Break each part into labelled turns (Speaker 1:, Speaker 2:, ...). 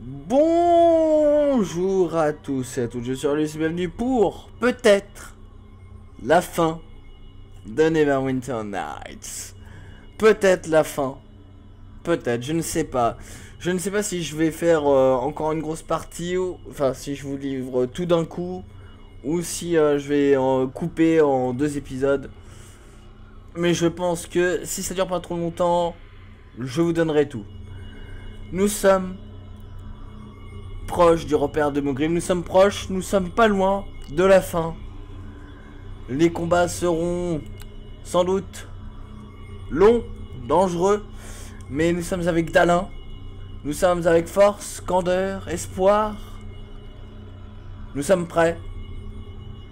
Speaker 1: Bonjour à tous et à toutes, je suis Lucie, bienvenue pour peut-être la fin de Neverwinter Nights. Peut-être la fin, peut-être, je ne sais pas. Je ne sais pas si je vais faire euh, encore une grosse partie, ou enfin si je vous livre tout d'un coup, ou si euh, je vais en couper en deux épisodes. Mais je pense que si ça dure pas trop longtemps, je vous donnerai tout. Nous sommes proches du repère de Mogrim, nous sommes proches, nous sommes pas loin de la fin. Les combats seront sans doute longs, dangereux, mais nous sommes avec Dalin, nous sommes avec force, candeur, espoir. Nous sommes prêts.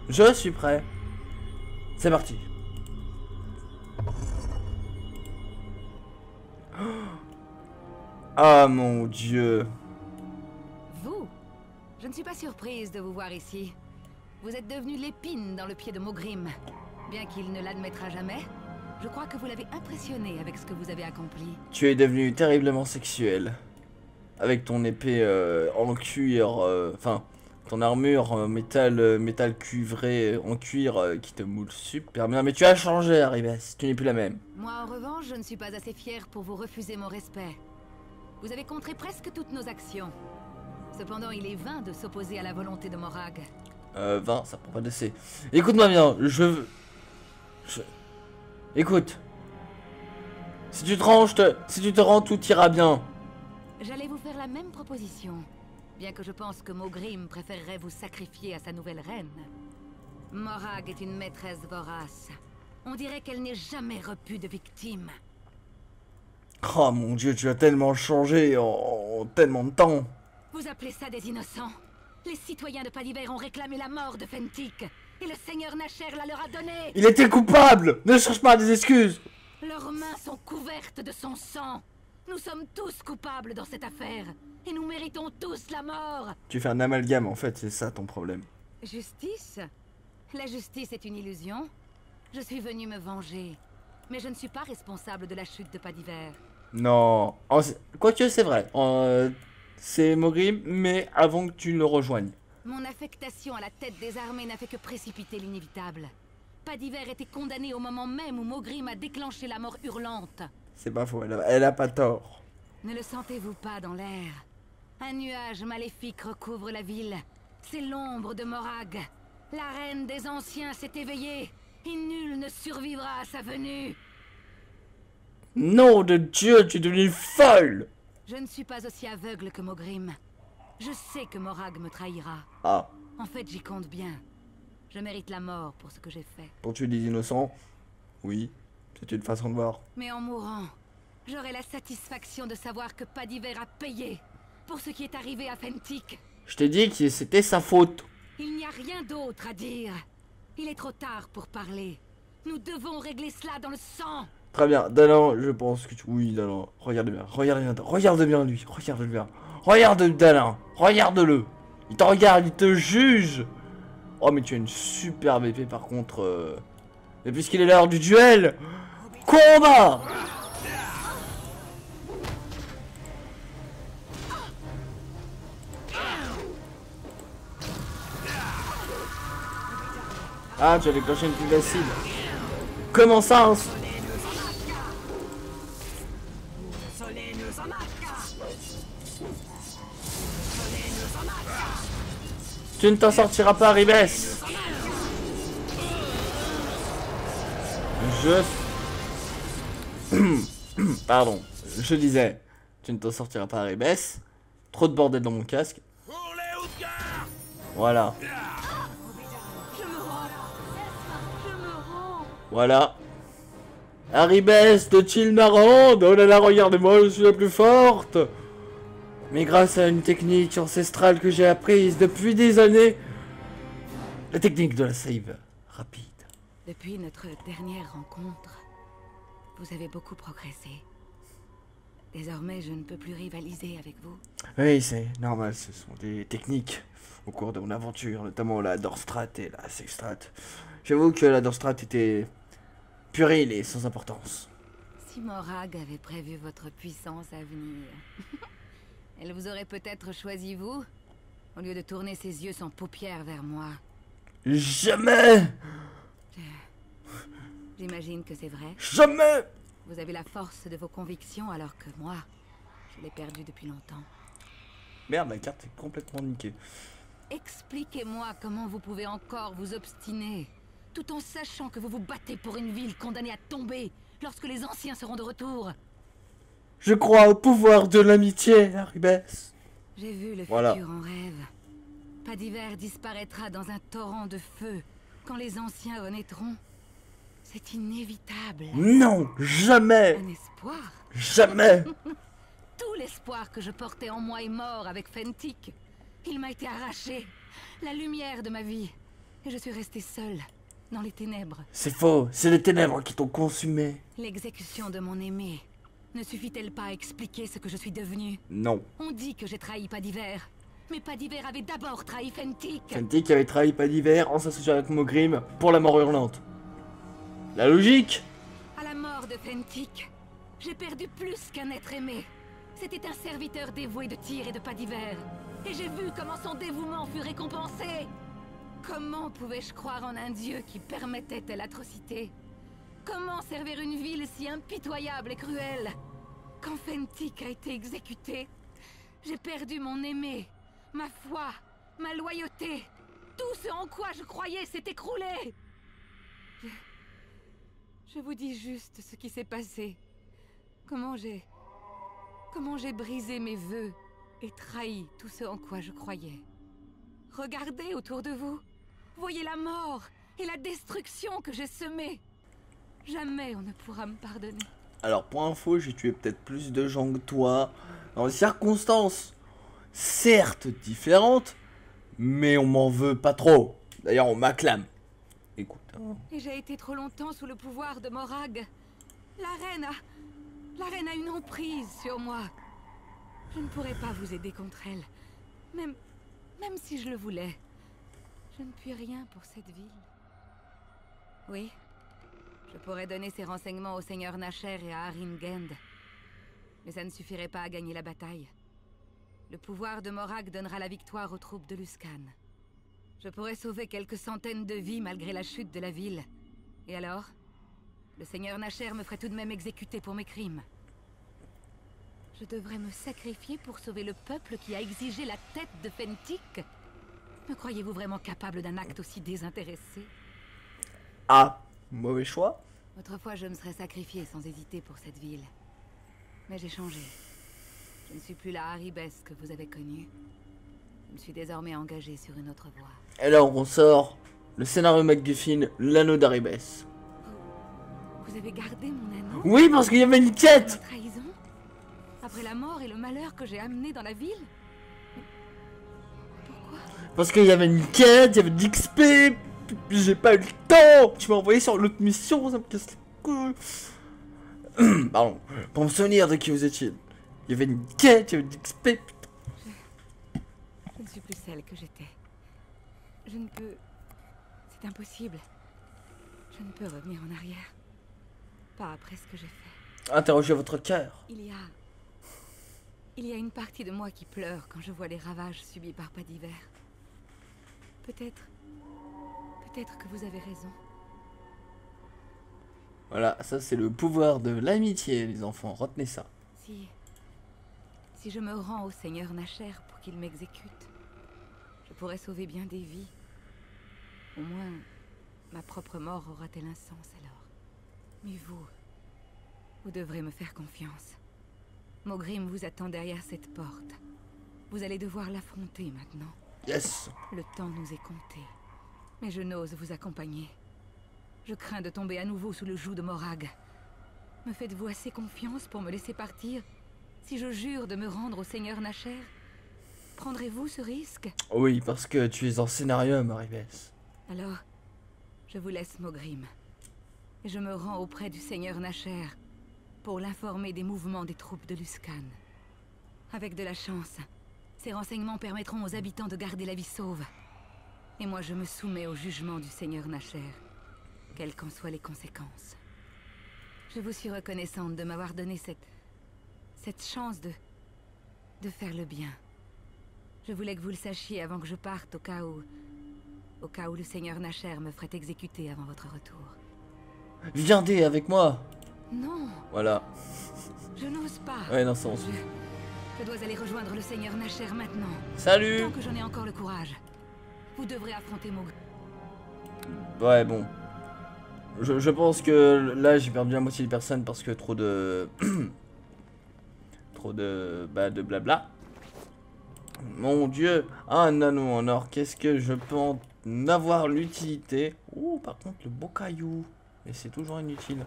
Speaker 1: Je suis prêt. C'est parti. Ah mon dieu.
Speaker 2: Je ne suis pas surprise de vous voir ici. Vous êtes devenu l'épine dans le pied de Mogrim. Bien qu'il ne l'admettra jamais, je crois que vous l'avez impressionné avec ce que vous avez accompli.
Speaker 1: Tu es devenu terriblement sexuel. Avec ton épée euh, en cuir, euh, enfin, ton armure en métal, euh, métal cuivré en cuir qui te moule super bien. Mais tu as changé, Arribes. Tu n'es plus la même.
Speaker 2: Moi, en revanche, je ne suis pas assez fière pour vous refuser mon respect. Vous avez contré presque toutes nos actions. Cependant, il est vain de s'opposer à la volonté de Morag.
Speaker 1: Euh, 20, ça prend pas d'essai. Écoute-moi bien, je veux... Je... Écoute. Si tu te rends, je te... Si tu te rends, tout ira bien.
Speaker 2: J'allais vous faire la même proposition, bien que je pense que Mogrim préférerait vous sacrifier à sa nouvelle reine. Morag est une maîtresse vorace. On dirait qu'elle n'est jamais repue de victime.
Speaker 1: Oh mon dieu, tu as tellement changé en, en tellement de temps.
Speaker 2: Vous appelez ça des innocents. Les citoyens de Paliver ont réclamé la mort de Fentik, et le seigneur Nacher la leur a donnée.
Speaker 1: Il était coupable. Ne cherche pas des excuses.
Speaker 2: Leurs mains sont couvertes de son sang. Nous sommes tous coupables dans cette affaire, et nous méritons tous la mort.
Speaker 1: Tu fais un amalgame en fait, c'est ça ton problème.
Speaker 2: Justice? La justice est une illusion. Je suis venu me venger, mais je ne suis pas responsable de la chute de Padiver.
Speaker 1: Non. En- Quoique c'est vrai. En- C'est Mogrim, mais avant que tu ne le rejoignes.
Speaker 2: Mon affectation à la tête des armées n'a fait que précipiter l'inévitable. Padiver était condamné au moment même où Mogrim a déclenché la mort hurlante.
Speaker 1: C'est pas faux, elle a, elle a pas tort.
Speaker 2: Ne le sentez-vous pas dans l'air? Un nuage maléfique recouvre la ville. C'est l'ombre de Morag. La reine des anciens s'est éveillée, et nul ne survivra à sa venue.
Speaker 1: Nom de Dieu, tu es devenue folle
Speaker 2: Je ne suis pas aussi aveugle que Mogrim. Je sais que Morag me trahira.
Speaker 1: Ah,
Speaker 2: En fait, j'y compte bien. Je mérite la mort pour ce que j'ai fait.
Speaker 1: pour tuer des innocents Oui, c'est une façon de voir.
Speaker 2: Mais en mourant, j'aurai la satisfaction de savoir que Padiver a payé pour ce qui est arrivé à Fentik.
Speaker 1: Je t'ai dit que c'était sa faute.
Speaker 2: Il n'y a rien d'autre à dire. Il est trop tard pour parler. Nous devons régler cela dans le sang.
Speaker 1: Très bien, Dalin, je pense que tu... Oui, Dalin, regarde bien, regarde bien, regarde bien lui, regarde bien. Regarde Dalin, regarde-le. Il te regarde, il te juge. Oh, mais tu as une superbe épée par contre. euh. Et puisqu'il est l'heure du duel, combat Ah, tu as déclenché une facile. Comment ça Tu ne t'en sortiras pas, Ribes Je... Pardon, je disais, tu ne t'en sortiras pas, Ribes. Trop de bordel dans mon casque. Voilà. Voilà. Arribes de Chilmarande Oh là là, regardez-moi, je suis la plus forte Mais grâce à une technique ancestrale que j'ai apprise depuis des années, la technique de la save rapide.
Speaker 2: Depuis notre dernière rencontre, vous avez beaucoup progressé. Désormais, je ne peux plus rivaliser avec vous.
Speaker 1: Oui, c'est normal, ce sont des techniques au cours de mon aventure, notamment la Dorstrat et la Sextrat. J'avoue que la Dorstrat était puérile et sans importance.
Speaker 2: Si Morag avait prévu votre puissance à venir, Elle vous aurait peut-être choisi vous, au lieu de tourner ses yeux sans paupières vers moi.
Speaker 1: Jamais
Speaker 2: J'imagine que c'est vrai.
Speaker 1: Jamais
Speaker 2: Vous avez la force de vos convictions alors que moi, je l'ai perdue depuis longtemps.
Speaker 1: Merde, la carte est complètement niquée.
Speaker 2: Expliquez-moi comment vous pouvez encore vous obstiner, tout en sachant que vous vous battez pour une ville condamnée à tomber lorsque les anciens seront de retour.
Speaker 1: Je crois au pouvoir de l'amitié, Haribes.
Speaker 2: J'ai vu le
Speaker 1: Voilà.
Speaker 2: futur en rêve. Pas d'hiver disparaîtra dans un torrent de feu quand les anciens renaîtront. C'est inévitable.
Speaker 1: Non, jamais
Speaker 2: Un espoir.
Speaker 1: Jamais
Speaker 2: Tout l'espoir que je portais en moi est mort avec Fentic. Il m'a été arraché. La lumière de ma vie. Et je suis restée seule, dans les ténèbres.
Speaker 1: C'est faux, c'est les ténèbres qui t'ont consumé.
Speaker 2: L'exécution de mon aimé ne suffit-elle pas à expliquer ce que je suis devenue
Speaker 1: Non.
Speaker 2: On dit que j'ai trahi pas d'hiver. Mais pas d'hiver avait d'abord trahi Fentic.
Speaker 1: Fenty qui avait trahi pas d'hiver en s'associant avec Mogrim pour la mort hurlante. La logique
Speaker 2: À la mort de Fentic, j'ai perdu plus qu'un être aimé. C'était un serviteur dévoué de tir et de pas d'hiver. Et j'ai vu comment son dévouement fut récompensé. Comment pouvais-je croire en un dieu qui permettait telle atrocité? Comment servir une ville si impitoyable et cruelle Quand Fentic a été exécuté, j'ai perdu mon aimé, ma foi, ma loyauté. Tout ce en quoi je croyais s'est écroulé. Je vous dis juste ce qui s'est passé. Comment j'ai... Comment j'ai brisé mes vœux et trahi tout ce en quoi je croyais. Regardez autour de vous. Voyez la mort et la destruction que j'ai semée. Jamais on ne pourra me pardonner.
Speaker 1: Alors pour info, j'ai tué peut-être plus de gens que toi, dans des circonstances certes différentes, mais on m'en veut pas trop. D'ailleurs, on m'acclame. Écoute, hein.
Speaker 2: Et j'ai été trop longtemps sous le pouvoir de Morag. La reine a... La reine a une emprise sur moi. Je ne pourrais pas vous aider contre elle. Même... Même si je le voulais. Je ne puis rien pour cette ville. Oui. Je pourrais donner ces renseignements au seigneur Nacher et à Haringend. Mais ça ne suffirait pas à gagner la bataille. Le pouvoir de Morag donnera la victoire aux troupes de Luskan. Je pourrais sauver quelques centaines de vies malgré la chute de la ville. Et alors? Le seigneur Nacher me ferait tout de même exécuter pour mes crimes. Je devrais me sacrifier pour sauver le peuple qui a exigé la tête de Fentic Me croyez-vous vraiment capable d'un acte aussi désintéressé?
Speaker 1: Ah, mauvais choix.
Speaker 2: Autrefois, je me serais sacrifié sans hésiter pour cette ville. Mais j'ai changé. Je ne suis plus la Haribes que vous avez connue. Je me suis désormais engagé sur une autre voie.
Speaker 1: Et là, on sort le scénario MacGuffin, l'anneau d'Aribes.
Speaker 2: Vous avez gardé mon anneau?
Speaker 1: Oui, parce qu'il y avait une quête
Speaker 2: Une trahison? Après la mort et le malheur que j'ai amené dans la ville? Pourquoi?
Speaker 1: Parce qu'il y avait une quête, il y avait de l'XP, j'ai pas eu le temps Tu m'as envoyé sur l'autre mission, ça me casse les couilles. Pardon, pour me souvenir de qui vous étiez. Il y avait une quête, il y avait de l'XP.
Speaker 2: Je ne suis plus celle que j'étais. Je ne peux... C'est impossible. Je ne peux revenir en arrière. Pas après ce que j'ai fait.
Speaker 1: Interrogez votre cœur.
Speaker 2: Il y a... Il y a une partie de moi qui pleure quand je vois les ravages subis par pas d'hiver. Peut-être... Peut-être que vous avez raison.
Speaker 1: Voilà, ça c'est le pouvoir de l'amitié, les enfants, retenez ça.
Speaker 2: Si... Si je me rends au Seigneur Nacher pour qu'il m'exécute, je pourrais sauver bien des vies. Au moins, ma propre mort aura-t-elle un sens alors? Mais vous... Vous devrez me faire confiance. Mogrim vous attend derrière cette porte. Vous allez devoir l'affronter maintenant.
Speaker 1: Yes
Speaker 2: Le temps nous est compté. Mais je n'ose vous accompagner. Je crains de tomber à nouveau sous le joug de Morag. Me faites-vous assez confiance pour me laisser partir si je jure de me rendre au Seigneur Nacher Prendrez-vous ce risque
Speaker 1: Oui, parce que tu es en scénario, Maribes.
Speaker 2: Alors, je vous laisse Mogrim. Et je me rends auprès du Seigneur Nacher pour l'informer des mouvements des troupes de Luskan. Avec de la chance, ces renseignements permettront aux habitants de garder la vie sauve. Et moi, je me soumets au jugement du Seigneur Nacher, quelles qu'en soient les conséquences. Je vous suis reconnaissante de m'avoir donné cette... cette chance de... de faire le bien. Je voulais que vous le sachiez avant que je parte au cas où... Au cas où le seigneur Nacher me ferait exécuter avant votre retour.
Speaker 1: Viendez avec moi
Speaker 2: Non,
Speaker 1: Voilà.
Speaker 2: je n'ose pas.
Speaker 1: Ouais, dans ce sens.
Speaker 2: Je... je dois aller rejoindre le seigneur Nacher maintenant.
Speaker 1: Salut
Speaker 2: Tant que j'en ai encore le courage. Vous devrez affronter mon...
Speaker 1: Ouais, bon. Je, pense que là, j'ai perdu la moitié des personnes parce que trop de... trop de... Bah, de blabla. Mon dieu Un anneau en or, qu'est-ce que je peux en avoir l'utilité? Ouh, par contre, le beau caillou. Mais c'est toujours inutile.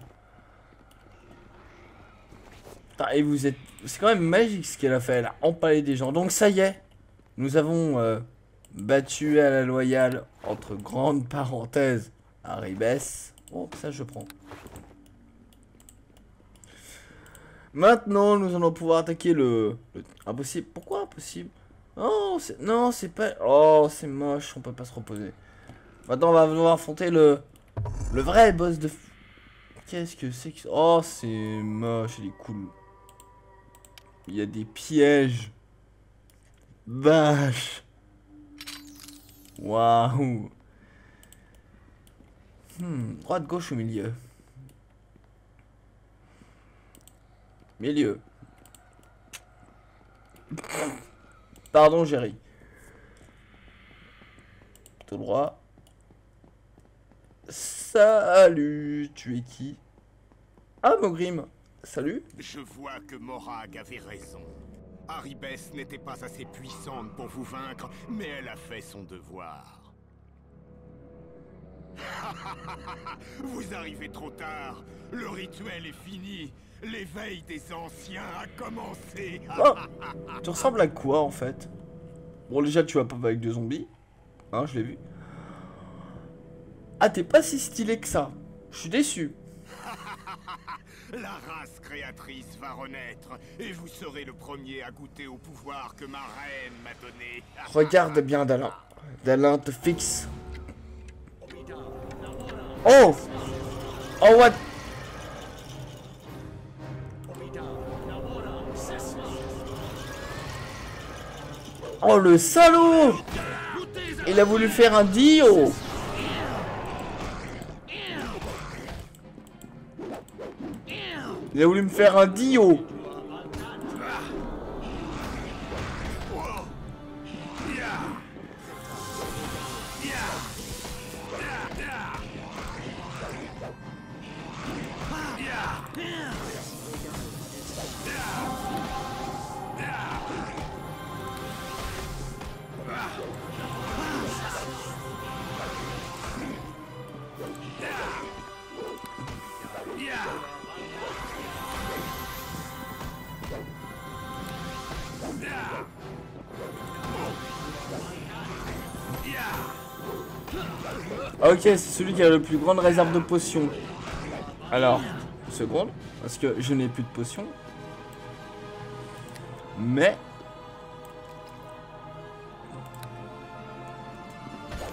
Speaker 1: Et vous êtes... C'est quand même magique ce qu'elle a fait. Elle a empalé des gens. Donc ça y est. Nous avons euh, battu à la loyale, entre grandes parenthèses, Arribes. Oh, ça je prends. Maintenant, nous allons pouvoir attaquer le... le... Impossible. Pourquoi impossible? Oh, c'est... Non, c'est pas... Oh, c'est moche, on peut pas se reposer. Maintenant, on va devoir affronter le... Le vrai boss de... Qu'est-ce que c'est que... Oh, c'est moche, il est cool. Il y a des pièges. Vache. Waouh. Hmm, droite, gauche ou milieu? Milieu. Pardon, Jerry. Tout droit. Salut, tu es qui? Ah, Mogrim. Salut.
Speaker 3: Je vois que Morag avait raison. Haribes n'était pas assez puissante pour vous vaincre, mais elle a fait son devoir. vous arrivez trop tard. Le rituel est fini. L'éveil des anciens a commencé.
Speaker 1: Oh, tu ressembles à quoi en fait? Bon, déjà, tu vas pas avec deux zombies. Hein, je l'ai vu. Ah, t'es pas si stylé que ça. Je suis déçu.
Speaker 3: La race créatrice va renaître et vous serez le premier à goûter au pouvoir que ma reine m'a donné.
Speaker 1: Regarde bien, Dalin. Dalin te fixe. Oh Oh, what? Oh, le salaud Il a voulu faire un dio Il a voulu me faire un dio Ok, c'est celui qui a le plus grande réserve de potions. Alors, une seconde, parce que je n'ai plus de potions. Mais...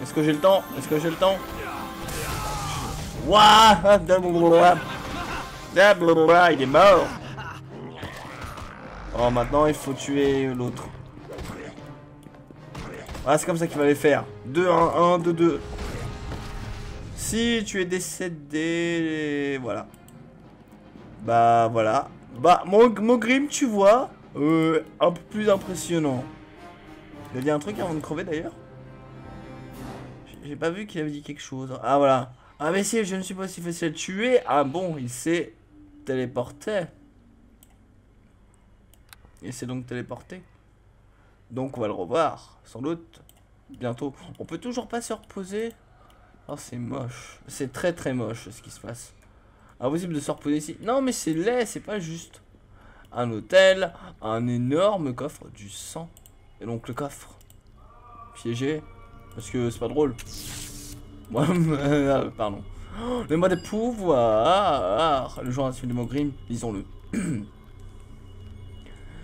Speaker 1: Est-ce que j'ai le temps? Est-ce que j'ai le temps? Waouh Il est mort Oh, maintenant il faut tuer l'autre. Ah, c'est comme ça qu'il fallait faire. 2, 1, 1, 2, 2. Si tu es décédé, voilà. Bah voilà. Bah mon, mon grim, tu vois, euh, un peu plus impressionnant. Il a dit un truc avant de crever d'ailleurs. J'ai pas vu qu'il avait dit quelque chose. Ah voilà. Ah mais si, je ne suis pas si facile à tuer. Ah bon, il s'est téléporté. Il s'est donc téléporté. Donc on va le revoir, sans doute, bientôt. On peut toujours pas se reposer Oh, c'est moche. C'est très très moche ce qui se passe. Impossible de se reposer ici. Non, mais c'est laid, c'est pas juste. Un hôtel, un énorme coffre, du sang. Et donc le coffre. Piégé. Parce que c'est pas drôle. Ah, pardon. Oh, le mode de pouvoir. Le genre de Mogrim, lisons-le.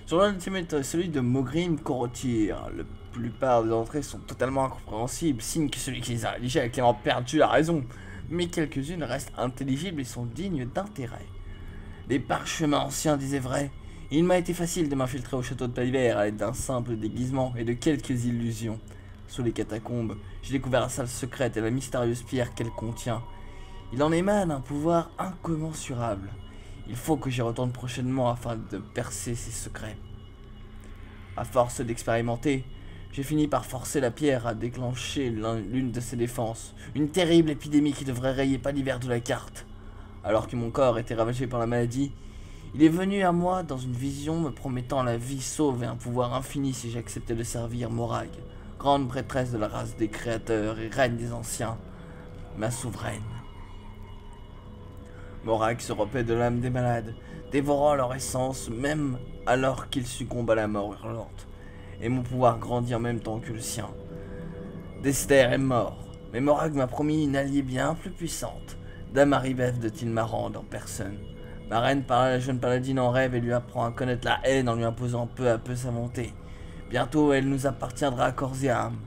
Speaker 1: Sur l'ultimate, celui de Mogrim Korotir. Le plupart des entrées sont totalement incompréhensibles, signe que celui qui les a rédigées a clairement perdu la raison. Mais quelques-unes restent intelligibles et sont dignes d'intérêt. Les parchemins anciens disaient vrai. Il m'a été facile de m'infiltrer au château de Paliver à l'aide d'un simple déguisement et de quelques illusions. Sous les catacombes, j'ai découvert la salle secrète et la mystérieuse pierre qu'elle contient. Il en émane un pouvoir incommensurable. Il faut que j'y retourne prochainement afin de percer ses secrets. À force d'expérimenter, j'ai fini par forcer la pierre à déclencher l'une de ses défenses. Une terrible épidémie qui devrait rayer pas l'hiver de la carte. Alors que mon corps était ravagé par la maladie, il est venu à moi dans une vision me promettant la vie sauve et un pouvoir infini si j'acceptais de servir Morag, grande prêtresse de la race des créateurs et reine des anciens, ma souveraine. Morag se repaît de l'âme des malades, dévorant leur essence même alors qu'ils succombent à la mort hurlante. Et mon pouvoir grandit en même temps que le sien. Dester est mort, mais Morag m'a promis une alliée bien plus puissante, Damaribeth de Tilmarand en personne. Ma reine parle à la jeune paladine en rêve et lui apprend à connaître la haine en lui imposant peu à peu sa montée. Bientôt, elle nous appartiendra à corps et âme.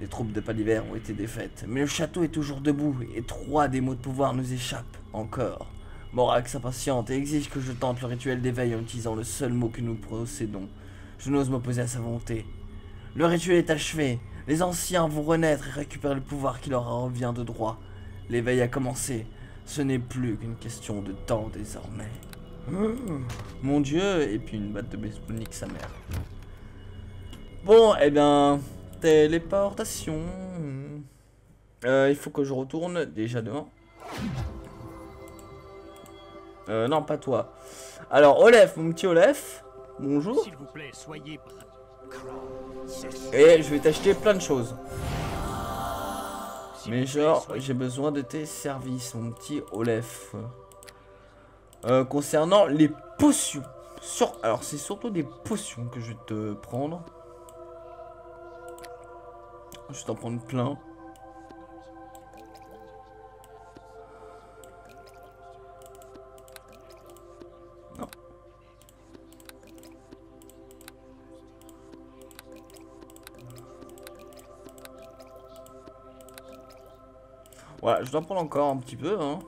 Speaker 1: Les troupes de Paliver ont été défaites, mais le château est toujours debout et trois des mots de pouvoir nous échappent, encore. Morax s'impatiente et exige que je tente le rituel d'éveil en utilisant le seul mot que nous possédons. Je n'ose m'opposer à sa volonté. Le rituel est achevé, les anciens vont renaître et récupérer le pouvoir qui leur revient de droit. L'éveil a commencé, ce n'est plus qu'une question de temps désormais. mon dieu, et puis une batte de baseball sa mère. Bon, eh bien, Téléportation. Euh, il faut que je retourne déjà devant. Euh, non, pas toi. Alors, Olef, mon petit Olef. Bonjour. S'il vous plaît, soyez... Et je vais t'acheter plein de choses. Mais genre, j'ai besoin de tes services, mon petit Olef. Euh, concernant les potions. Sur... Alors, c'est surtout des potions que je vais te prendre. Je vais t'en prendre plein. Voilà, je dois prendre encore un petit peu. Hein.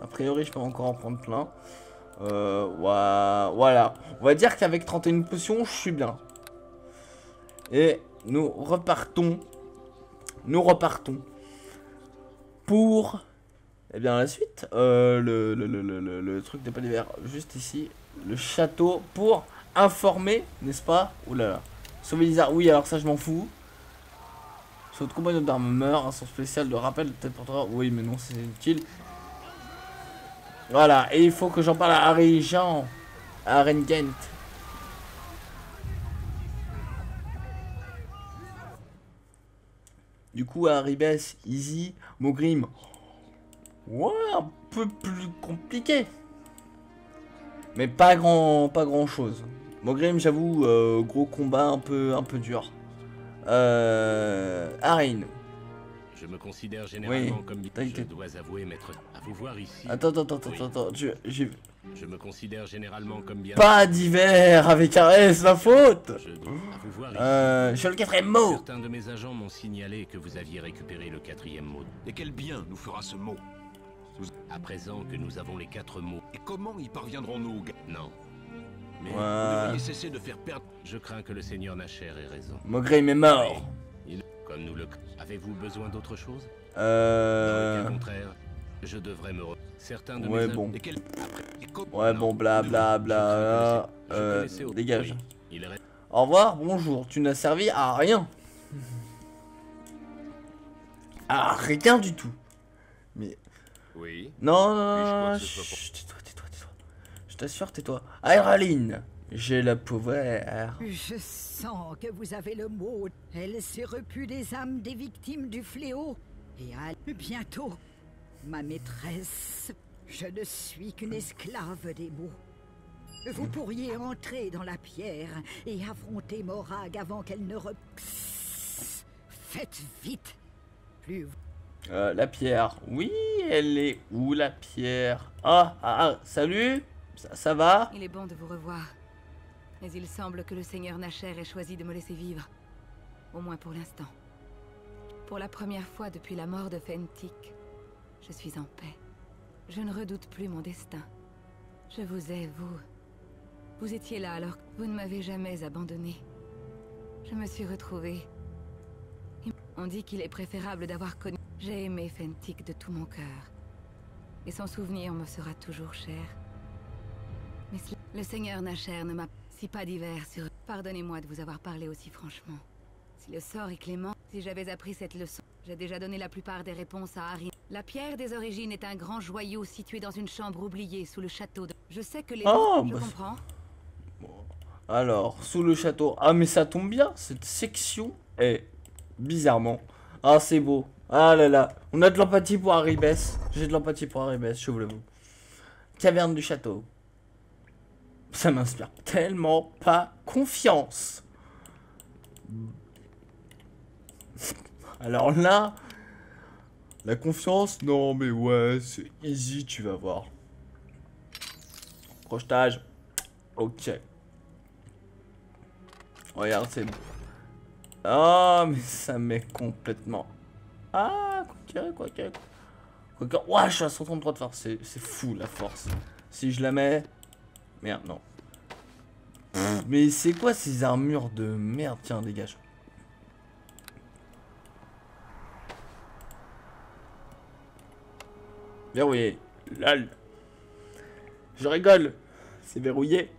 Speaker 1: A priori, je peux encore en prendre plein. Euh, voilà. On va dire qu'avec 31 potions, je suis bien. Et nous repartons. Nous repartons. Pour... Eh bien, la suite. Euh, le, le, truc des d'hiver juste ici. Le château pour informer, n'est-ce pas? Oulala. là Sauver Lisa. Oui, alors ça, je m'en fous. Votre compagnon d'armes meurt. Un sort spécial de rappel. Peut-être pour toi. Oui, mais non, c'est utile. Voilà. Et il faut que j'en parle à Harry Jean. À Rengent. Du coup, Arribes, Easy, Mogrim. Ouais, un peu plus compliqué. Mais pas grand, pas grand chose. Mogrim, j'avoue, euh, gros combat un peu, un peu dur. Euh, Arin.
Speaker 4: Je me considère généralement comme je dois avouer m'être à vous voir ici.
Speaker 1: Attends, attends, attends, attends, j'ai
Speaker 4: je me considère généralement comme bien.
Speaker 1: Pas d'hiver avec un S, la faute Je Euh, le quatrième mot
Speaker 4: Certains de mes agents m'ont signalé que vous aviez récupéré le quatrième mot.
Speaker 5: Et quel bien nous fera ce mot?
Speaker 4: À présent que nous avons les quatre mots.
Speaker 5: Et comment y parviendrons-nous
Speaker 4: Non.
Speaker 5: Mais vous devriez cesser de faire perdre...
Speaker 4: Je crains que le seigneur Nacher ait raison.
Speaker 1: Mogrim est mort
Speaker 4: Comme nous le... Avez-vous besoin d'autre chose?
Speaker 1: Euh...
Speaker 4: Au contraire, je devrais me... Certains de
Speaker 1: ouais,
Speaker 4: mes
Speaker 1: bon. Ouais, bon, bla bla bla. Euh, dégage. Au revoir, bonjour. Tu n'as servi à rien. À rien du tout. Mais.
Speaker 4: Oui.
Speaker 1: Non, non, non, tais-toi, tais-toi, tais-toi. Je t'assure, tais-toi. Airaline, j'ai le pouvoir.
Speaker 6: Je sens que vous avez le mot. Elle s'est repue des âmes des victimes du fléau. Et à bientôt, ma maîtresse je ne suis qu'une esclave des mots. Vous pourriez entrer dans la pierre et affronter Morag avant qu'elle ne re... Faites vite Plus...
Speaker 1: Euh, la pierre. Oui, elle est où la pierre? Ah, ah, ah, salut ça, va
Speaker 2: Il est bon de vous revoir. Mais il semble que le seigneur Nacher ait choisi de me laisser vivre. Au moins pour l'instant. Pour la première fois depuis la mort de Fentik, je suis en paix. Je ne redoute plus mon destin. Je vous ai, vous, Vous étiez là alors. Vous ne m'avez jamais abandonné. Je me suis retrouvée. On dit qu'il est préférable d'avoir connu... J'ai aimé Fentic de tout mon cœur. Et son souvenir me sera toujours cher. Le Seigneur Nacher ne m'a... Si pas d'hiver sur... Pardonnez-moi de vous avoir parlé aussi franchement. Si le sort est clément, si j'avais appris cette leçon, j'ai déjà donné la plupart des réponses à Harry. La pierre des origines est un grand joyau situé dans une chambre oubliée sous le château de... Je sais que les...
Speaker 1: Oh,
Speaker 2: je bah, comprends.
Speaker 1: Alors, sous le château. Ah, mais ça tombe bien. Cette section est bizarrement. Ah, c'est beau. Ah là là. On a de l'empathie pour Haribès. J'ai de l'empathie pour Haribès, je vous l'avoue. Caverne du château. Ça m'inspire tellement pas confiance. Alors là, la confiance, non mais ouais, c'est easy, tu vas voir. Projetage. Ok. Regarde, c'est... Oh, mais ça met complètement... Ah, quoi quoi quoi Ouah, je suis à 133 de force. C'est fou, la force. Si je la mets... Merde, non. mais c'est quoi ces armures de merde? Tiens, dégage. Verrouillé. Lol. Je rigole. C'est verrouillé.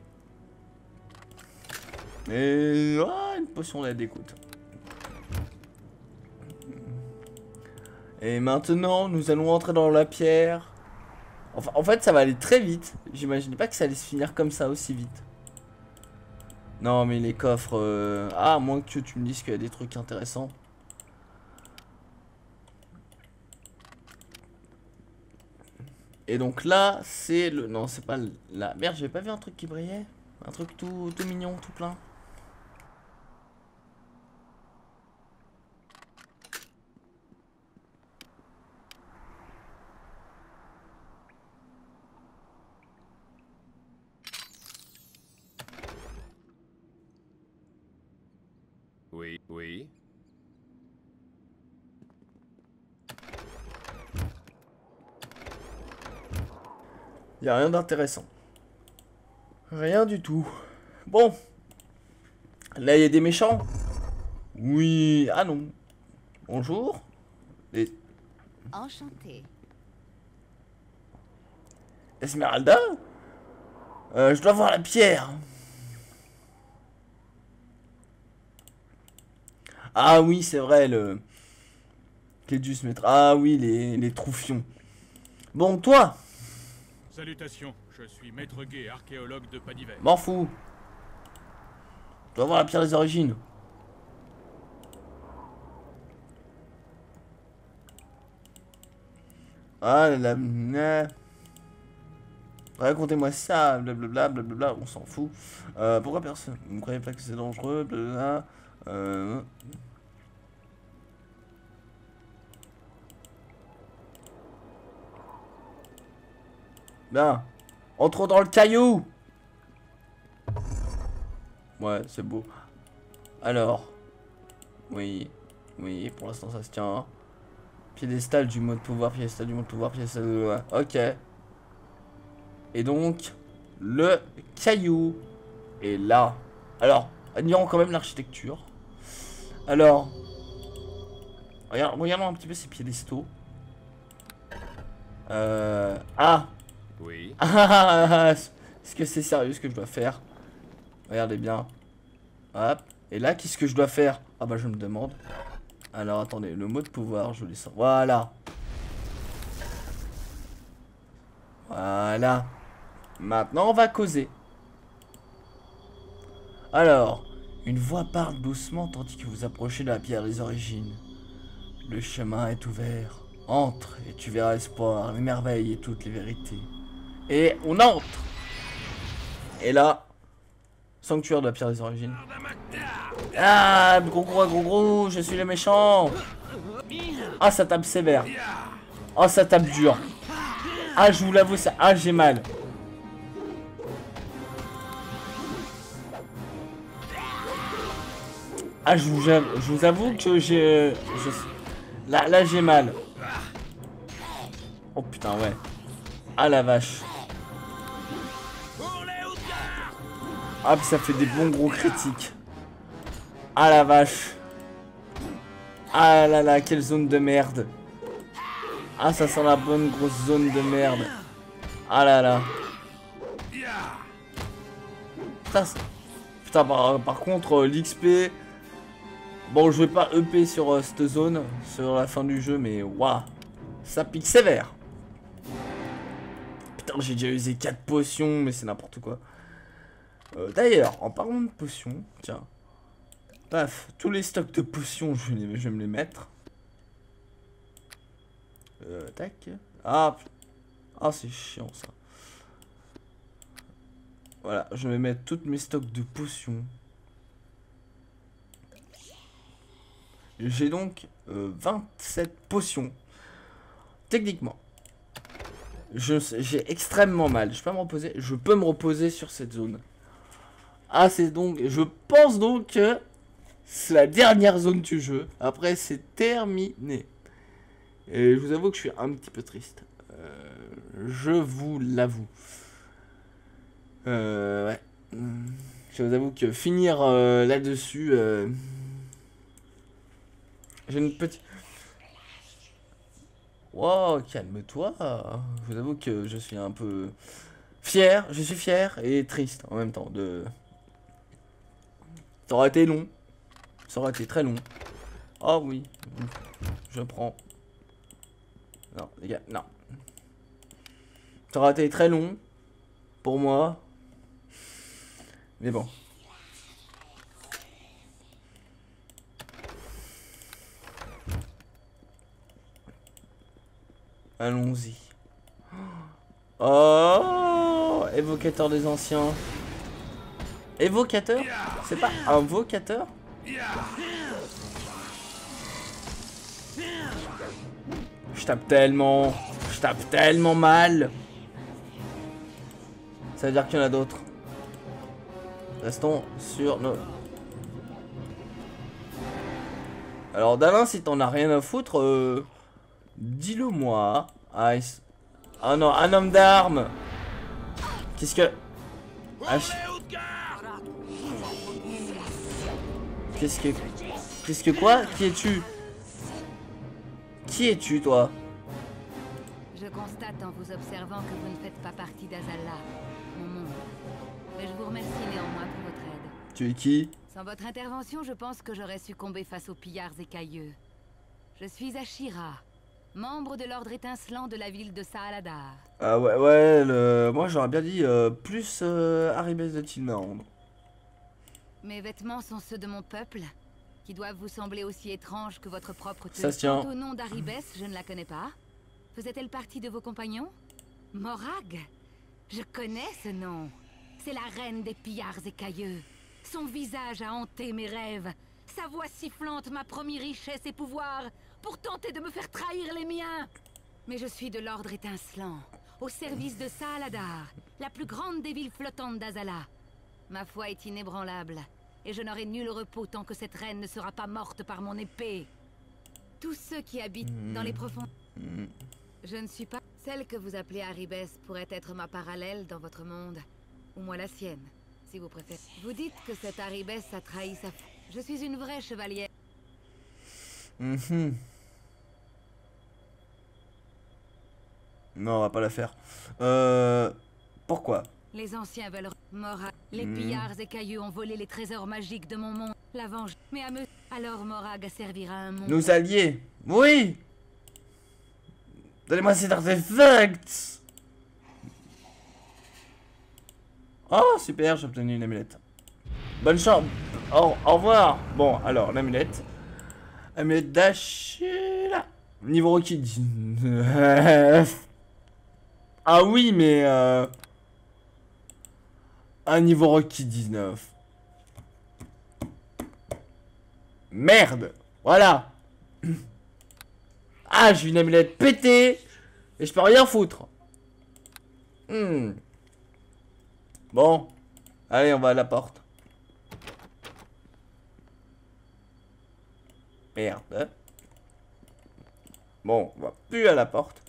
Speaker 1: Mais... Ah, une potion d'aide, écoute. Et maintenant, nous allons entrer dans la pierre. En fait, ça va aller très vite. J'imaginais pas que ça allait se finir comme ça aussi vite. Non, mais les coffres... Euh, ah, à moins que tu me dises qu'il y a des trucs intéressants. Et donc là, c'est le... Non, c'est pas la... Merde, j'avais pas vu un truc qui brillait Un truc tout, tout mignon, tout plein.
Speaker 5: Oui, oui.
Speaker 1: A rien d'intéressant. Rien du tout. Bon. Là, il y a des méchants. Oui. Ah non. Bonjour. Et...
Speaker 2: Enchanté.
Speaker 1: Esmeralda? Euh, Je dois voir la pierre. Ah oui, c'est vrai, le... se mettre... Ah oui, les, les troufions. Bon, toi?
Speaker 7: Salutations, je suis Maître Gay, archéologue de Padiver.
Speaker 1: M'en fous. Je dois voir la pierre des origines. Ah la... Racontez-moi ça, blablabla, blablabla, on s'en fout. Euh, pourquoi personne? Vous ne croyez pas que c'est dangereux, blablabla euh... Bien. Entre dans le caillou. Ouais, c'est beau. Alors. Oui. Oui, pour l'instant ça se tient. Piédestal du mode pouvoir, piédestal du mode pouvoir, piédestal de... Ok. Et donc, le caillou est là. Alors, admirons quand même l'architecture. Alors, regarde, regardons un petit peu ces piédestaux. Euh... Ah
Speaker 5: oui.
Speaker 1: Est-ce que c'est sérieux ce que je dois faire? Regardez bien. Hop. Et là, qu'est-ce que je dois faire? Ah bah je me demande. Alors attendez, le mot de pouvoir, je ça. Voilà. Voilà. Maintenant, on va causer. Alors, une voix parle doucement tandis que vous approchez de la pierre des origines. Le chemin est ouvert. Entre et tu verras l'espoir, les merveilles et toutes les vérités. Et on entre. Et là, sanctuaire de la pierre des origines. Ah, gros gros gros gros, je suis le méchant. Ah, ça tape sévère. Ah, ça tape dur. Ah, je vous l'avoue, ça. Ah, j'ai mal. Ah, je vous, je vous avoue que j'ai... Là, là j'ai mal. Oh putain, ouais. Ah la vache. Ah, puis ça fait des bons gros critiques. Ah la vache. Ah là là, quelle zone de merde. Ah, ça sent la bonne grosse zone de merde. Ah là là. Putain, Putain par, contre, euh, l'XP... Bon, je vais pas EP sur euh, cette zone, sur la fin du jeu, mais waouh. Ça pique sévère. Putain, j'ai déjà usé 4 potions, mais c'est n'importe quoi. Euh, d'ailleurs, en parlant de potions, tiens. Paf, tous les stocks de potions, je vais, me les mettre. Euh, tac. Ah, ah c'est chiant ça. Voilà, je vais mettre toutes mes stocks de potions. J'ai donc 27 euh, potions. Techniquement. J'ai extrêmement mal. Je peux me reposer. Je peux me reposer sur cette zone. Ah, c'est donc... Je pense donc que c'est la dernière zone du jeu. Après, c'est terminé. Et je vous avoue que je suis un petit peu triste. Euh, je vous l'avoue. Euh, ouais. Je vous avoue que finir euh, là-dessus... Euh, j'ai une petite... Wow, calme-toi. Je vous avoue que je suis un peu fier. Je suis fier et triste en même temps de... Ça aurait été long. Ça aurait été très long. Oh oui. Je prends. Non, les gars, non. Ça aurait été très long. Pour moi. Mais bon. Allons-y. Oh Évocateur des anciens. Évocateur C'est pas un vocateur Je tape tellement. Je tape tellement mal. Ça veut dire qu'il y en a d'autres. Restons sur nos... Alors Dalin, si t'en as rien à foutre, euh, dis-le moi. Ice. Ah non, un homme d'armes. Qu'est-ce que... Ah, Qu'est-ce que... Qu'est-ce que quoi? Qui es-tu? Qui es-tu, toi?
Speaker 2: Je constate en vous observant que vous ne faites pas partie d'Azala, mon monde. Mais je vous remercie néanmoins pour votre aide.
Speaker 1: Tu es qui?
Speaker 2: Sans votre intervention, je pense que j'aurais succombé face aux pillards écailleux. Je suis Ashira, membre de l'ordre étincelant de la ville de Saaladar.
Speaker 1: Ah ouais, ouais, le... moi j'aurais bien dit euh, plus euh, de.
Speaker 2: Mes vêtements sont ceux de mon peuple, qui doivent vous sembler aussi étranges que votre propre tenue.
Speaker 1: Ça.
Speaker 2: Au nom d'Aribes, je ne la connais pas. Faisait-elle partie de vos compagnons? Morag? Je connais ce nom. C'est la reine des pillards écailleux. Son visage a hanté mes rêves. Sa voix sifflante m'a promis richesse et pouvoir pour tenter de me faire trahir les miens. Mais je suis de l'ordre étincelant, au service de Saladar, la plus grande des villes flottantes d'Azala. Ma foi est inébranlable, et je n'aurai nul repos tant que cette reine ne sera pas morte par mon épée. Tous ceux qui habitent dans les profonds... Je ne suis pas... Celle que vous appelez Aribes pourrait être ma parallèle dans votre monde. Ou moi la sienne, si vous préférez. Vous dites que cette Aribes a trahi sa... Je suis une vraie chevalière.
Speaker 1: Mhm. Non, on va pas la faire. Euh... Pourquoi?
Speaker 2: Les anciens veulent Morag. Les hmm. pillards et cailloux ont volé les trésors magiques de mon monde. La venge. Mais à me. Alors Morag servira un monde.
Speaker 1: Nos alliés. Oui. Donnez-moi cet artefact. Oh super, j'ai obtenu une amulette. Bonne chance. Au, au revoir. Bon, alors l'amulette. Amulette d'Achille. Niveau requis. ah oui, mais. Euh... Un niveau requis 19. Merde Voilà Ah, j'ai une amulette pétée Et je peux rien foutre. Hmm. Bon. Allez, on va à la porte. Merde. Bon, on va plus à la porte.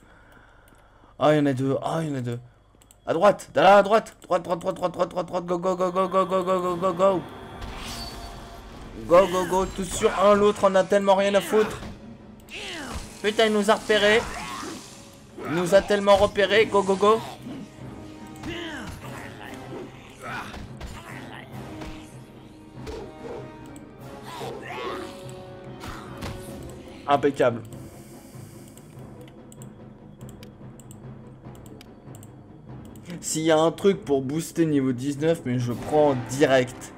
Speaker 1: Ah, il y en a deux. Ah, il y en a deux. À droite, là, à droite. Droite, droite, droite, droite, droite, droite, droite. Go, go, go, go, go, go, go, go, go, go. Go, go, go. Tout sur un, l'autre, on a tellement rien à foutre. Putain, il nous a repéré. Il nous a tellement repéré. Go, go, go. Impeccable. S'il y a un truc pour booster niveau 19, mais je prends direct.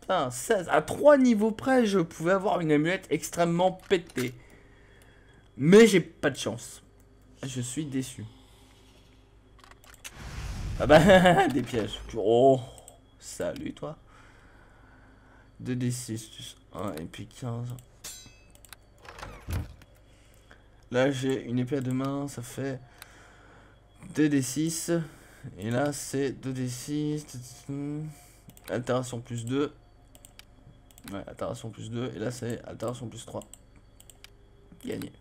Speaker 1: Putain, 16. À 3 niveaux près, je pouvais avoir une amulette extrêmement pétée. Mais j'ai pas de chance. Je suis déçu. Ah bah, des pièges. Oh, salut toi. 2d6 1 et puis 15. Là, j'ai une épée à deux mains, ça fait 2d6. Et là, c'est 2d6. Altération plus 2. Ouais, altération plus 2. Et là, c'est altération plus 3. Gagné.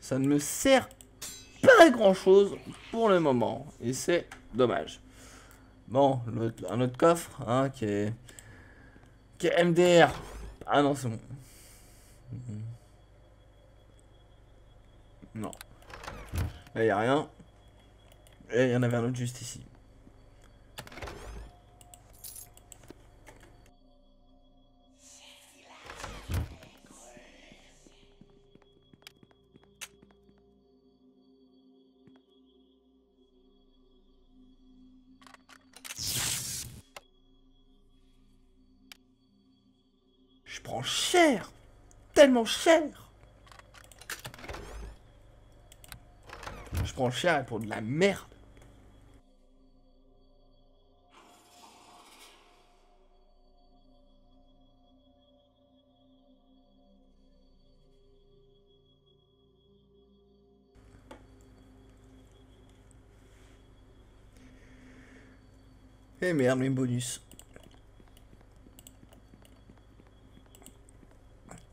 Speaker 1: Ça ne me sert pas grand chose pour le moment. Et c'est dommage. Bon, un autre coffre hein, qui est qui est MDR. Ah non, c'est bon. Non. Là, il a rien. Et il y en avait un autre juste ici. Je prends cher Tellement cher Je prends cher pour de la merde Eh merde, mes bonus.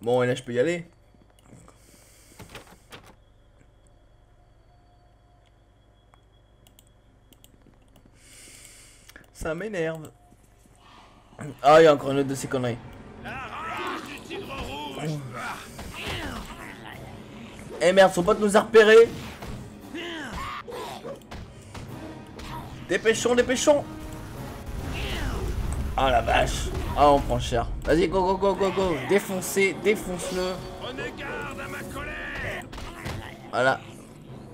Speaker 1: Bon, et là, je peux y aller. Ça m'énerve. Ah, il y a encore une autre de ces conneries. Eh merde, son pote nous a repéré. Dépêchons, dépêchons. Ah la vache. Ah, on prend cher. Vas-y, go, go, go, go, go. Défoncez, défonce-le. Voilà.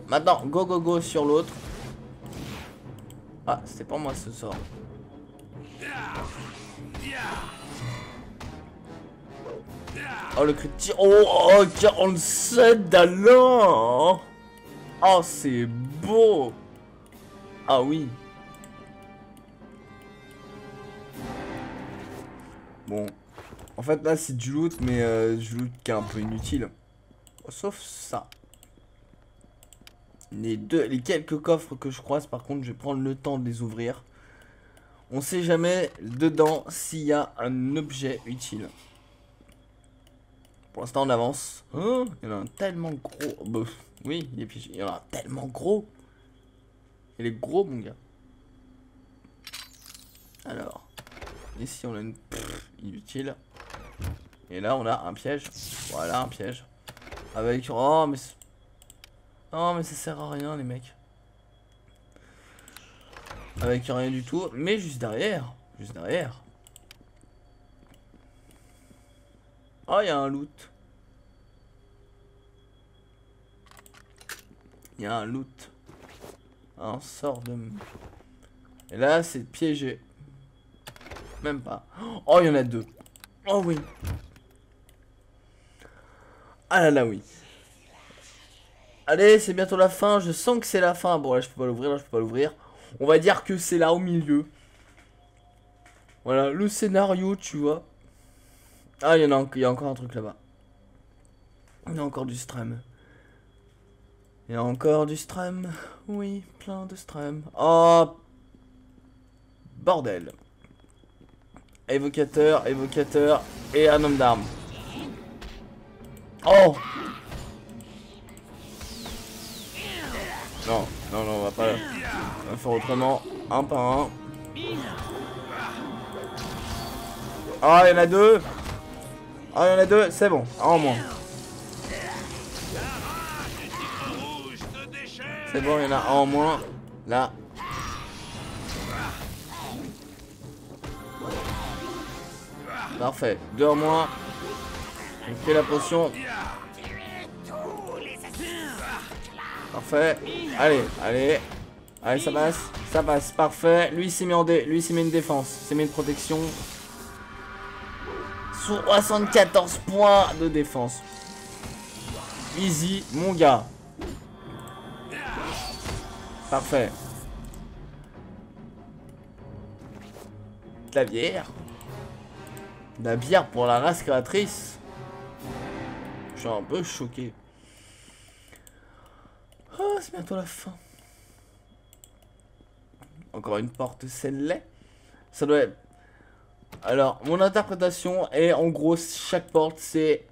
Speaker 1: Maintenant, go, go, go sur l'autre. Ah, c'était pas moi ce sort. Oh, le critique. Oh, oh, 47 d'alors. Oh, c'est beau. Ah oui. Bon. En fait, là, c'est du loot, mais euh, du loot qui est un peu inutile. Sauf ça. Les deux, les quelques coffres que je croise, par contre, je vais prendre le temps de les ouvrir. On sait jamais dedans s'il y a un objet utile. Pour l'instant, on avance. Oh, il y en a un tellement gros. Oui, il y en a un tellement gros. Il est gros, mon gars. Alors. Ici, on a une inutile. Et là, on a un piège. Voilà, un piège. Avec... Oh, mais... Oh, mais ça sert à rien, les mecs. Avec rien du tout. Mais juste derrière. Juste derrière. Oh, il y a un loot. Il y a un loot. Un sort de... Et là, c'est piégé. Même pas. Oh, il y en a deux. Oh oui. Ah là là, oui. Allez, c'est bientôt la fin. Je sens que c'est la fin. Bon, là, je peux pas l'ouvrir. Là, je peux pas l'ouvrir. On va dire que c'est là au milieu. Voilà, le scénario, tu vois. Ah, il y en a, il y a encore un truc là-bas. Il y a encore du stream. Il y a encore du stream. Oui, plein de stream. Oh Bordel. Évocateur, évocateur et un homme d'armes. Oh Non, non, non, on va pas... On va faire autrement. Un par un. Ah, il y en a deux Ah, il y en a deux, c'est bon. En moins. C'est bon, il y en a un en moins. Là. Parfait. Deux en moins. Fait la potion. Parfait. Allez, allez. Allez, ça passe. Ça passe. Parfait. Lui, il s'est mis en dé... Lui, s'est mis une défense. Il s'est mis une protection. 74 points de défense. Easy, mon gars. Parfait. De la bière. Pour la race créatrice. Je suis un peu choqué. Oh, c'est bientôt la fin. Encore une porte scellée. Ça doit être... Alors, mon interprétation est en gros, chaque porte, c'est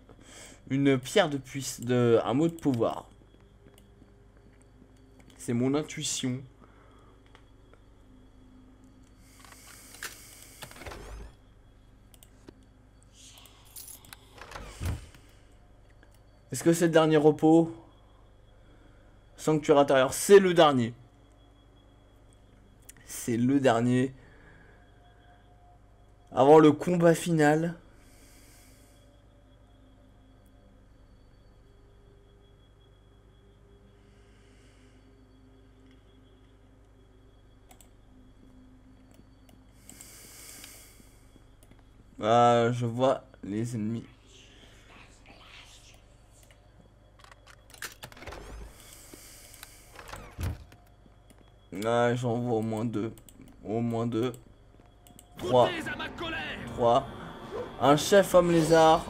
Speaker 1: une pierre de puissance, de un mot de pouvoir. C'est mon intuition. Est-ce que c'est le dernier repos? Sanctuaire intérieur, c'est le dernier. C'est le dernier. Avant le combat final. Ah, je vois les ennemis. Ah, j'en vois au moins deux. Au moins deux. Trois. Trois. Un chef homme lézard.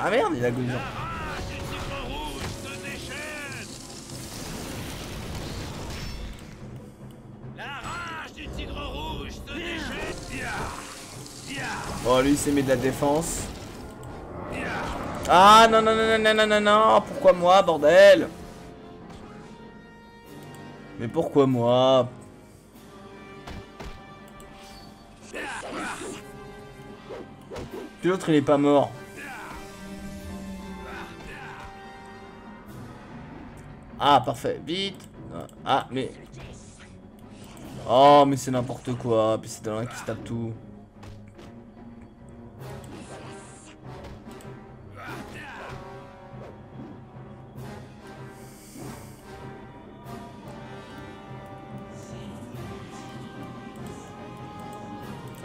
Speaker 1: Ah merde, il a gagné. Oh, lui, c'est mis de la défense. Ah, non, non, non, non, non, non, non, pourquoi moi, bordel? Mais pourquoi moi? L'autre, il est pas mort. Ah, parfait. Vite. Ah, mais... Oh, mais c'est n'importe quoi. Puis c'est dans qui se tape tout.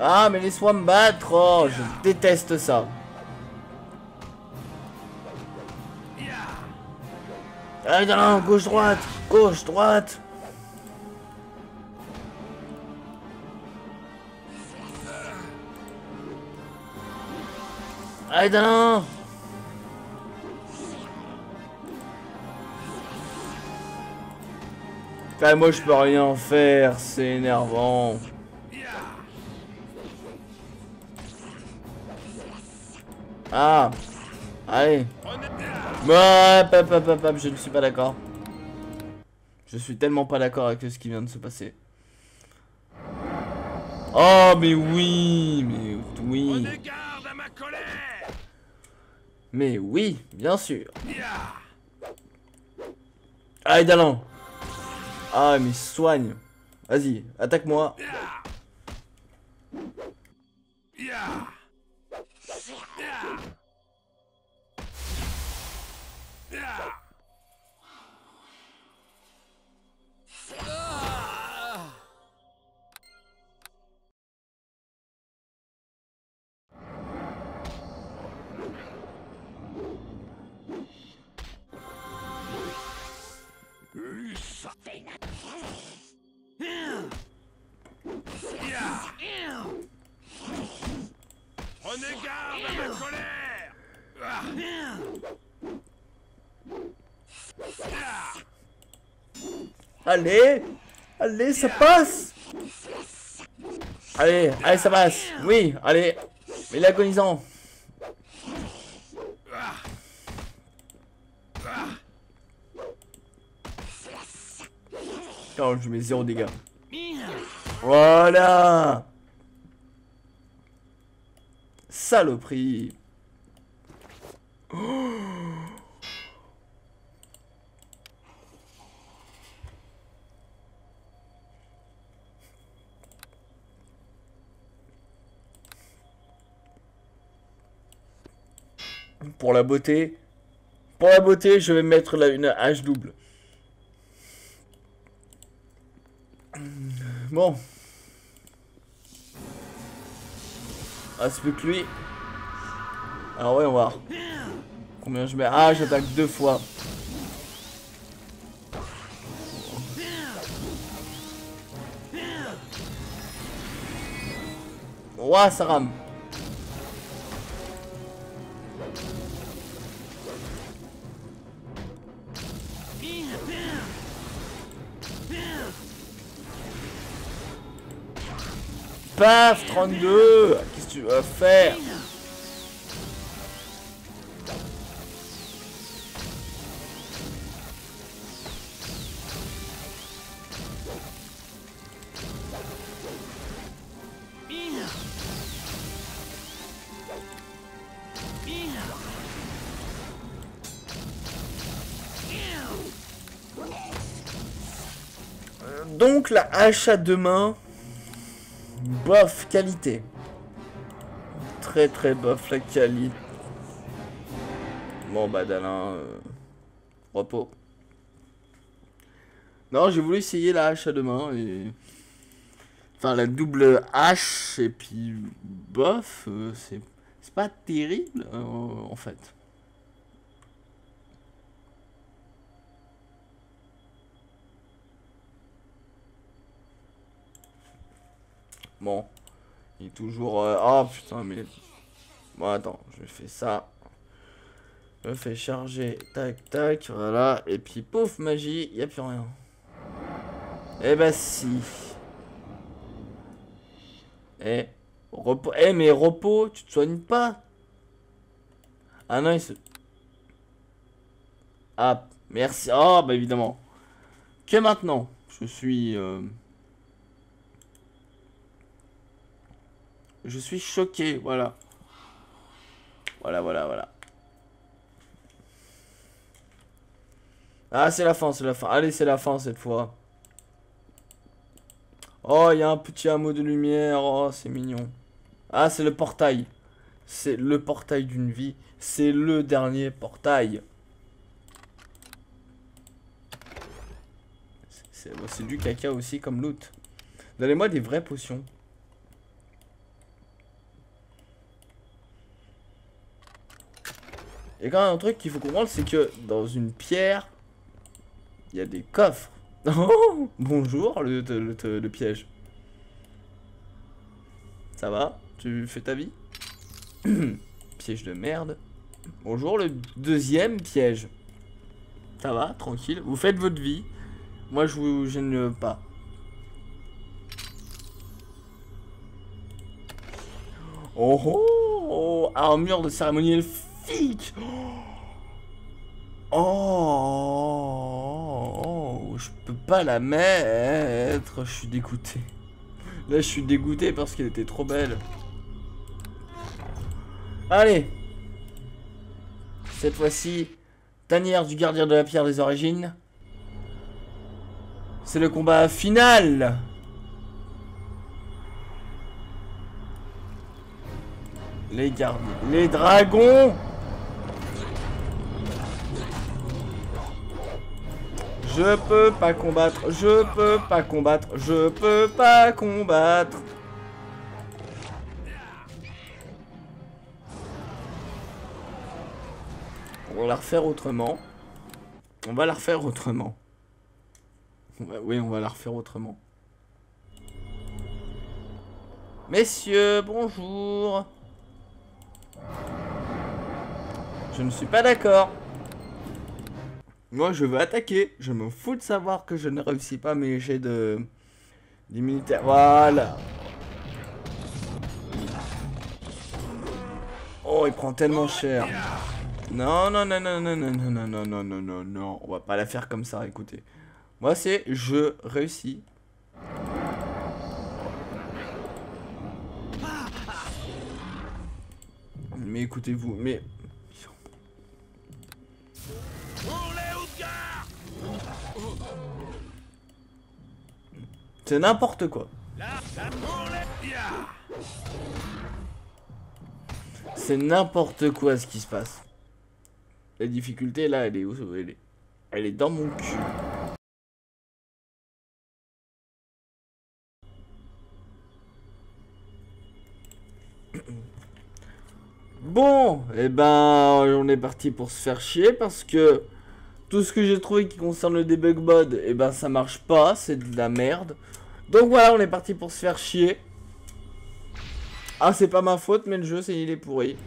Speaker 1: Ah, mais laisse-moi me battre. Oh, je déteste ça. Allez, dans gauche, droite. Gauche, droite. Allez, dans Ah, moi je peux rien faire, c'est énervant. Ah. Allez. Ouais, hop, hop, hop, hop, je ne suis pas d'accord. Je suis tellement pas d'accord avec ce qui vient de se passer. Oh, mais oui Mais oui. Mais oui, bien sûr. Allez, Dalan. Ah, mais soigne. Vas-y, attaque-moi
Speaker 3: Something. Yeah. Yeah. Ma colère
Speaker 1: Allez Allez, ça passe Allez, allez, ça passe. Oui, allez. Mais l'agonisant. Oh, je mets zéro dégâts. Voilà Saloperie Pour la beauté, pour la beauté, je vais mettre la, une hache double. Bon. Ah, c'est plus que lui. Alors va voir. Combien je mets Ah, j'attaque deux fois. Ouah, ça rame. Paf 32 Qu'est-ce que tu faire Donc la hache à deux bof qualité. Très très bof la qualité. Bon bah Dalin, euh, repos. Non, j'ai voulu essayer la hache à deux mains et... Enfin la double hache et puis bof, euh, c'est pas terrible euh, en fait. Bon. Toujours... Oh putain, mais... Bon, attends, je fais ça. Je fais charger. Tac, tac, voilà. Et puis, pouf, magie, il a plus rien. Eh bah si. Eh, repos... Eh, mais repos, tu te soignes pas Ah non, il se... Ah, merci. Oh, bah évidemment. Que maintenant, je suis... Euh, Je suis choqué, voilà. Voilà, voilà, voilà. Ah, c'est la fin, c'est la fin. Allez, c'est la fin cette fois. Oh, il y a un petit hameau de lumière. Oh, c'est mignon. Ah, c'est le portail. C'est le portail d'une vie. C'est le dernier portail. C'est du caca aussi comme loot. Donnez-moi des vraies potions. Et quand même un truc qu'il faut comprendre, c'est que dans une pierre, il y a des coffres. Oh, bonjour le, le, piège. Ça va? Tu fais ta vie? Piège de merde. Bonjour le deuxième piège. Ça va, tranquille. Vous faites votre vie. Moi, je vous gêne pas. Oh, oh, oh armure de cérémonie Oh, oh, je peux pas la mettre. Je suis dégoûté. Là, je suis dégoûté parce qu'elle était trop belle. Allez. Cette fois-ci, tanière du gardien de la pierre des origines. C'est le combat final. Les gardiens. Les dragons Je peux pas combattre, je peux pas combattre, je peux pas combattre. On va la refaire autrement. On va la refaire autrement. oui, on va la refaire autrement. Messieurs, bonjour. Je ne suis pas d'accord. Moi, je veux attaquer. Je me fous de savoir que je ne réussis pas mes jets de... 10 militaires. Voilà. Oh, il prend tellement cher. Non, non, non, non, non, non, non, non, non, non, non, non, non. On va pas la faire comme ça, écoutez. Moi, c'est je réussis. Mais écoutez-vous, mais... C'est n'importe quoi. C'est n'importe quoi ce qui se passe. La difficulté là, elle est où elle est, elle est dans mon cul. Bon, et eh ben, on est parti pour se faire chier parce que tout ce que j'ai trouvé qui concerne le debug mode, et eh ben ça marche pas, c'est de la merde. Donc voilà, on est parti pour se faire chier. Ah, c'est pas ma faute, mais le jeu, c'est il est pourri.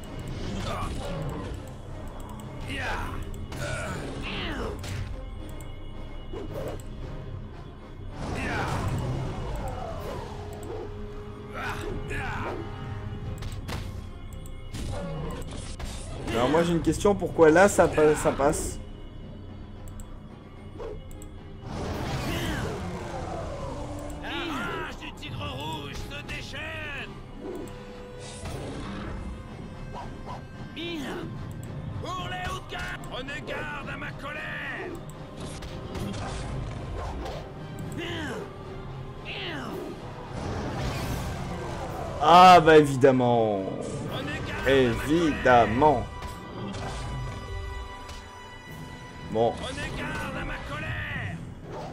Speaker 1: Alors moi j'ai une question, pourquoi là ça, ça passe? Ah bah évidemment Évidemment Bon.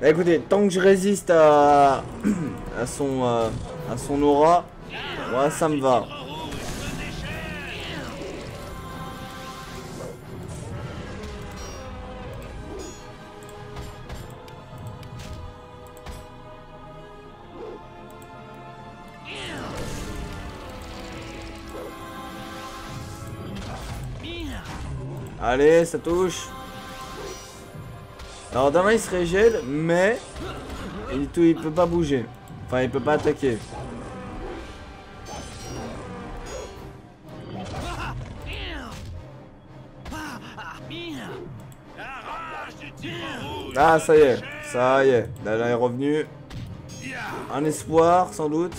Speaker 1: Bah écoutez, tant que je résiste à, à son euh, à son aura, moi ça me va. Allez, ça touche. Alors demain il se régèle, mais il, tout, il peut pas bouger. Enfin, il peut pas attaquer. Ah, ça y est, ça y est. Là, là est revenu. Un espoir, sans doute.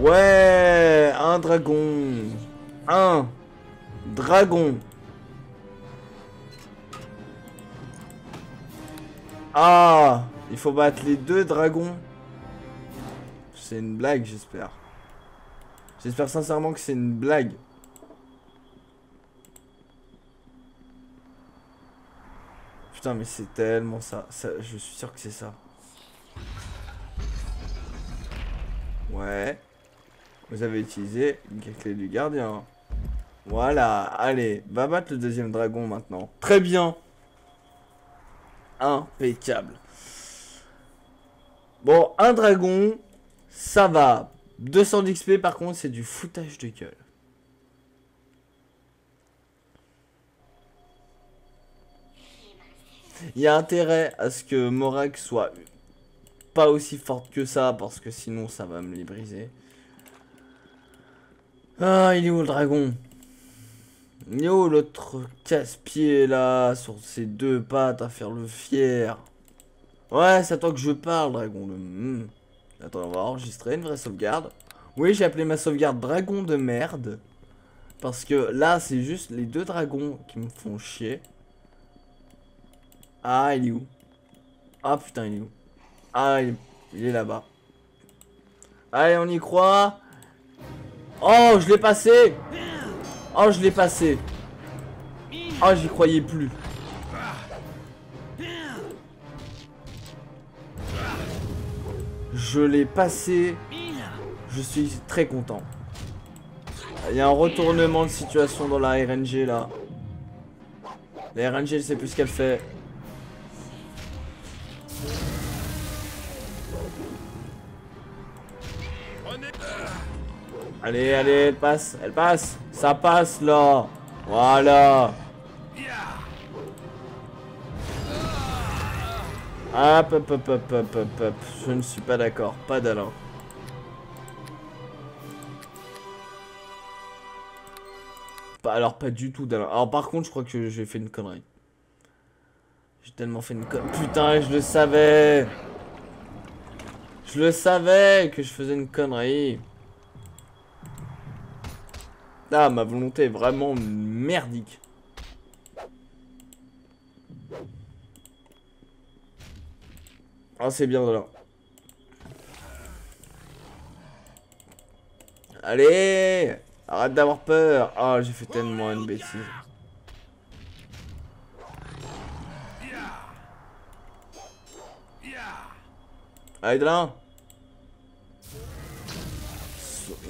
Speaker 1: Ouais, un dragon. Un dragon. Ah, il faut battre les deux dragons. C'est une blague, j'espère. J'espère sincèrement que c'est une blague. Putain, mais c'est tellement ça. Je suis sûr que c'est ça. Ouais. Vous avez utilisé une clé du gardien. Voilà, allez, va battre le deuxième dragon maintenant. Très bien. Impeccable. Bon, un dragon, ça va. 200 d'XP par contre, c'est du foutage de gueule. Il y a intérêt à ce que Morak soit pas aussi forte que ça, parce que sinon ça va me les briser. Ah, il est où le dragon? Il est où l'autre casse-pied là, sur ses deux pattes à faire le fier? Ouais, c'est à toi que je parle, dragon. Hmm. Attends, on va enregistrer une vraie sauvegarde. Oui, j'ai appelé ma sauvegarde dragon de merde. Parce que là, c'est juste les deux dragons qui me font chier. Ah, il est où? Ah, putain, il est où? Ah, il est là-bas. Allez, on y croit. Oh, je l'ai passé Oh, je l'ai passé Oh, j'y croyais plus. Je l'ai passé. Je suis très content. Il y a un retournement de situation dans la RNG là. La RNG, elle sait plus ce qu'elle fait. Allez, allez, elle passe, elle passe. Ça passe là. Voilà. Hop, hop, hop, hop, hop, hop, hop. Je ne suis pas d'accord. Pas d'Alain. alors, pas du tout d'Alain. Alors, par contre, je crois que j'ai fait une connerie. J'ai tellement fait une connerie. Putain, je le savais. Je le savais que je faisais une connerie. Ah, ma volonté est vraiment merdique. Ah, c'est bien là. Allez Arrête d'avoir peur Ah, j'ai fait tellement une bêtise. Allez, de là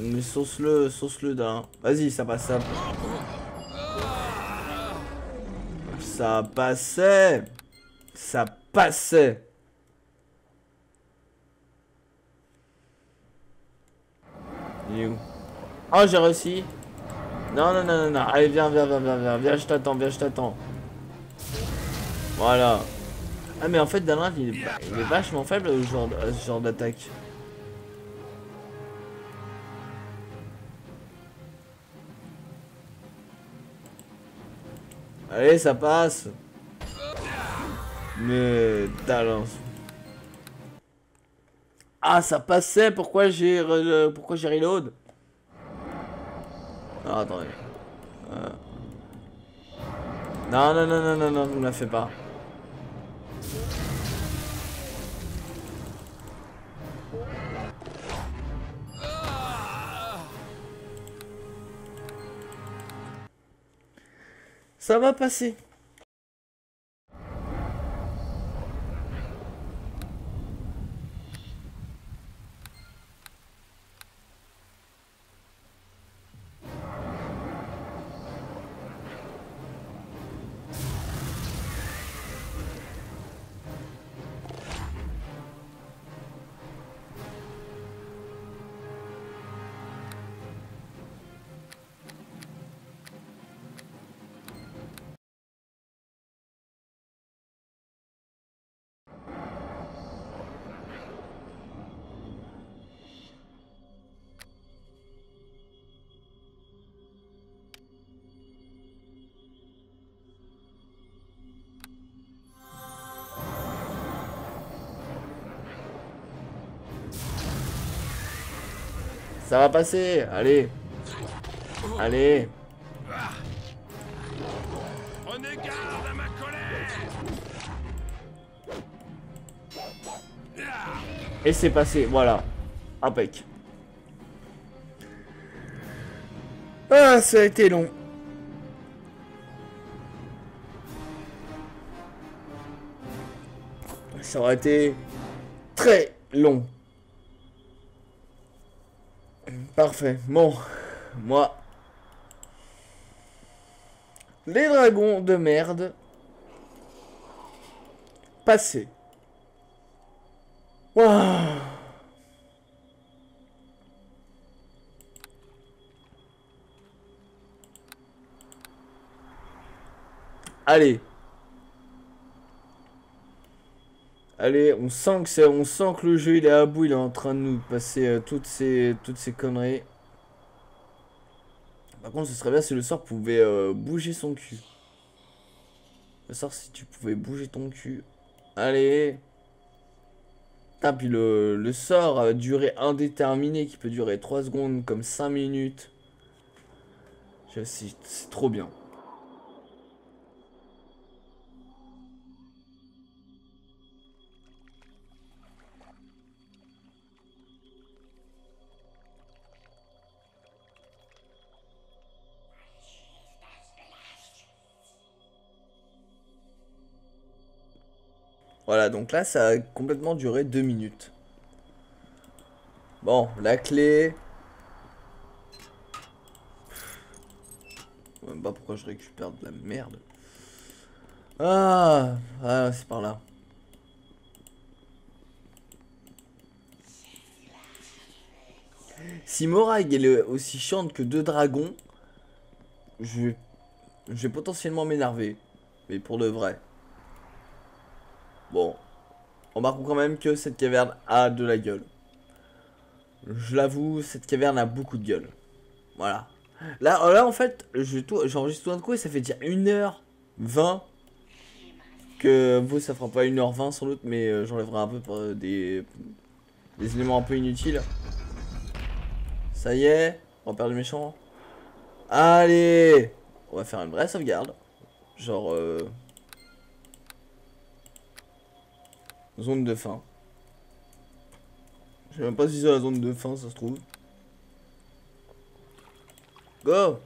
Speaker 1: Mais sauce-le, sauce-le d'un. Vas-y, ça passe, ça. Ça passait Ça passait Oh, j'ai réussi. Non, non, non, non, non. Allez, viens, viens, viens, viens, viens. Viens, je t'attends, viens, je t'attends. Voilà. Ah, mais en fait, Dalin, il, est vachement faible à ce genre d'attaque. Allez, ça passe. Mais Dalin. Ah, ça passait. Pourquoi j'ai pourquoi j'ai reload? Ah, attendez. Euh. Non, non, non, non, non, non, ne la fais pas. Ça va passer. Ça va passer, allez. Allez. Prenez garde à ma colère. Et c'est passé, voilà. Impec. Ah, ça a été long. Ça aurait été très long. Parfait. Bon, moi... Les dragons de merde. Passé. Allez. Allez, on sent que le jeu il est à bout, il est en train de nous passer euh, toutes ces toutes ces conneries. Par contre, ce serait bien si le sort pouvait euh, bouger son cul. Le sort si tu pouvais bouger ton cul. Allez. Ah, puis le, sort a durée indéterminée qui peut durer 3 secondes comme 5 minutes. C'est trop bien. Voilà, donc là, ça a complètement duré deux minutes. Bon, la clé. Même pas pourquoi je récupère de la merde. Ah, ah c'est par là. Si Morag est aussi chiante que deux dragons, je je vais potentiellement m'énerver. Mais pour de vrai. Bon. Remarquons quand même que cette caverne a de la gueule. Je l'avoue, cette caverne a beaucoup de gueule. Voilà. Là, là en fait, j'enregistre tout, d'un coup et ça fait déjà 1h20 que vous, ça fera pas 1h20 sans doute, mais euh, j'enlèverai un peu des, des éléments un peu inutiles. Ça y est, on perd le méchant. Allez On va faire une vraie sauvegarde. Genre... Euh, zone de fin. Je sais même pas si c'est la zone de fin, ça se trouve. Go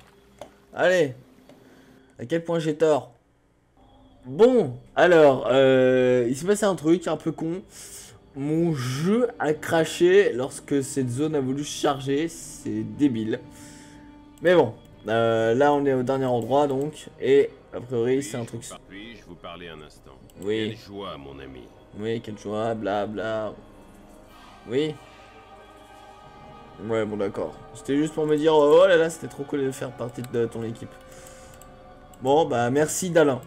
Speaker 1: Allez À quel point j'ai tort? Bon, alors, euh, il s'est passé un truc un peu con. Mon jeu a craché lorsque cette zone a voulu charger. C'est débile. Mais bon, euh, là on est au dernier endroit donc. Et a priori c'est un truc...
Speaker 5: Puis-je vous parler un instant
Speaker 1: Oui.
Speaker 5: Quelle joie mon ami.
Speaker 1: Oui, quelle joie, bla bla. Oui. Ouais, bon d'accord. C'était juste pour me dire, oh là là, c'était trop cool de faire partie de ton équipe. Bon, bah merci Dalin.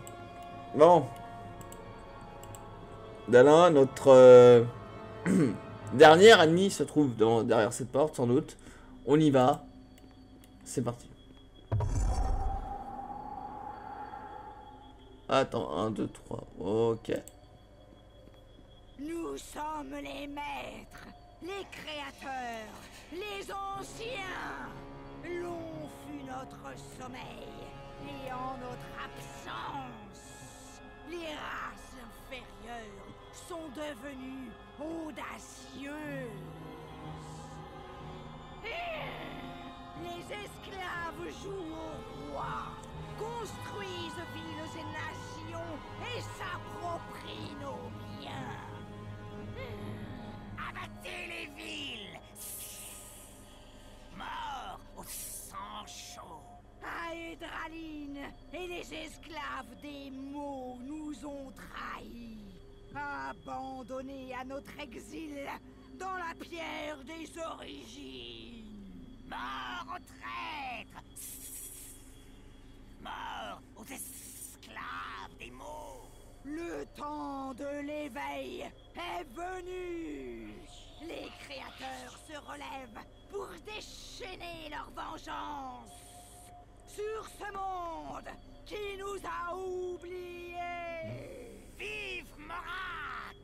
Speaker 1: Bon. Dalin, notre euh, dernier ennemi se trouve derrière cette porte, sans doute. On y va. C'est parti. Attends, 1, 2, 3. Ok.
Speaker 6: Nous sommes les maîtres, les créateurs, les anciens. Long fut notre sommeil, et en notre absence, les races inférieures sont devenues audacieuses. Les esclaves jouent au roi, construisent villes et nations et s'approprient nos biens. Abattez les villes. Mort au sang chaud. Aedraline et les esclaves des mots nous ont trahis. Abandonnés à notre exil dans la pierre des origines. Mort aux traîtres. Mort aux esclaves des mots le temps de l'éveil est venu Les créateurs se relèvent pour déchaîner leur vengeance sur ce monde qui nous a oubliés. Vive Morak!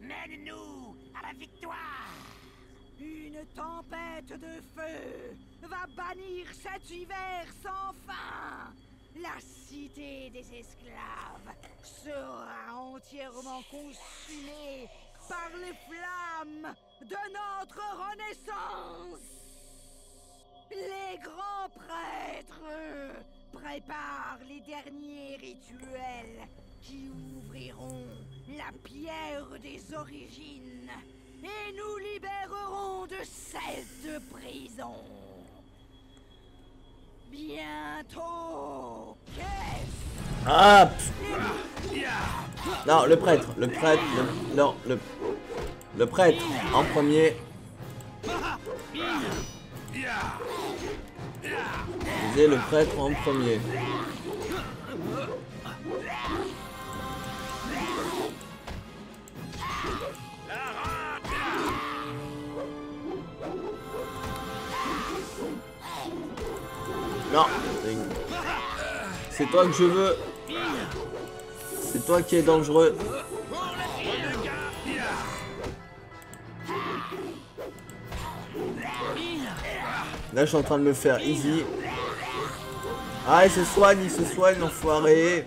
Speaker 6: Mène-nous à la victoire. Une tempête de feu va bannir cet hiver sans fin. La cité des esclaves sera entièrement consumée par les flammes de notre renaissance. Les grands prêtres préparent les derniers rituels qui ouvriront la pierre des origines et nous libérerons de cette prison. Bientôt.
Speaker 1: Ah Non, le prêtre, le prêtre, le, non, le, le prêtre en premier. Je le prêtre en premier. Non. C'est toi que je veux. C'est toi qui es dangereux. Là, je suis en train de me faire easy. Ah, il se soigne, il se soigne, l'enfoiré.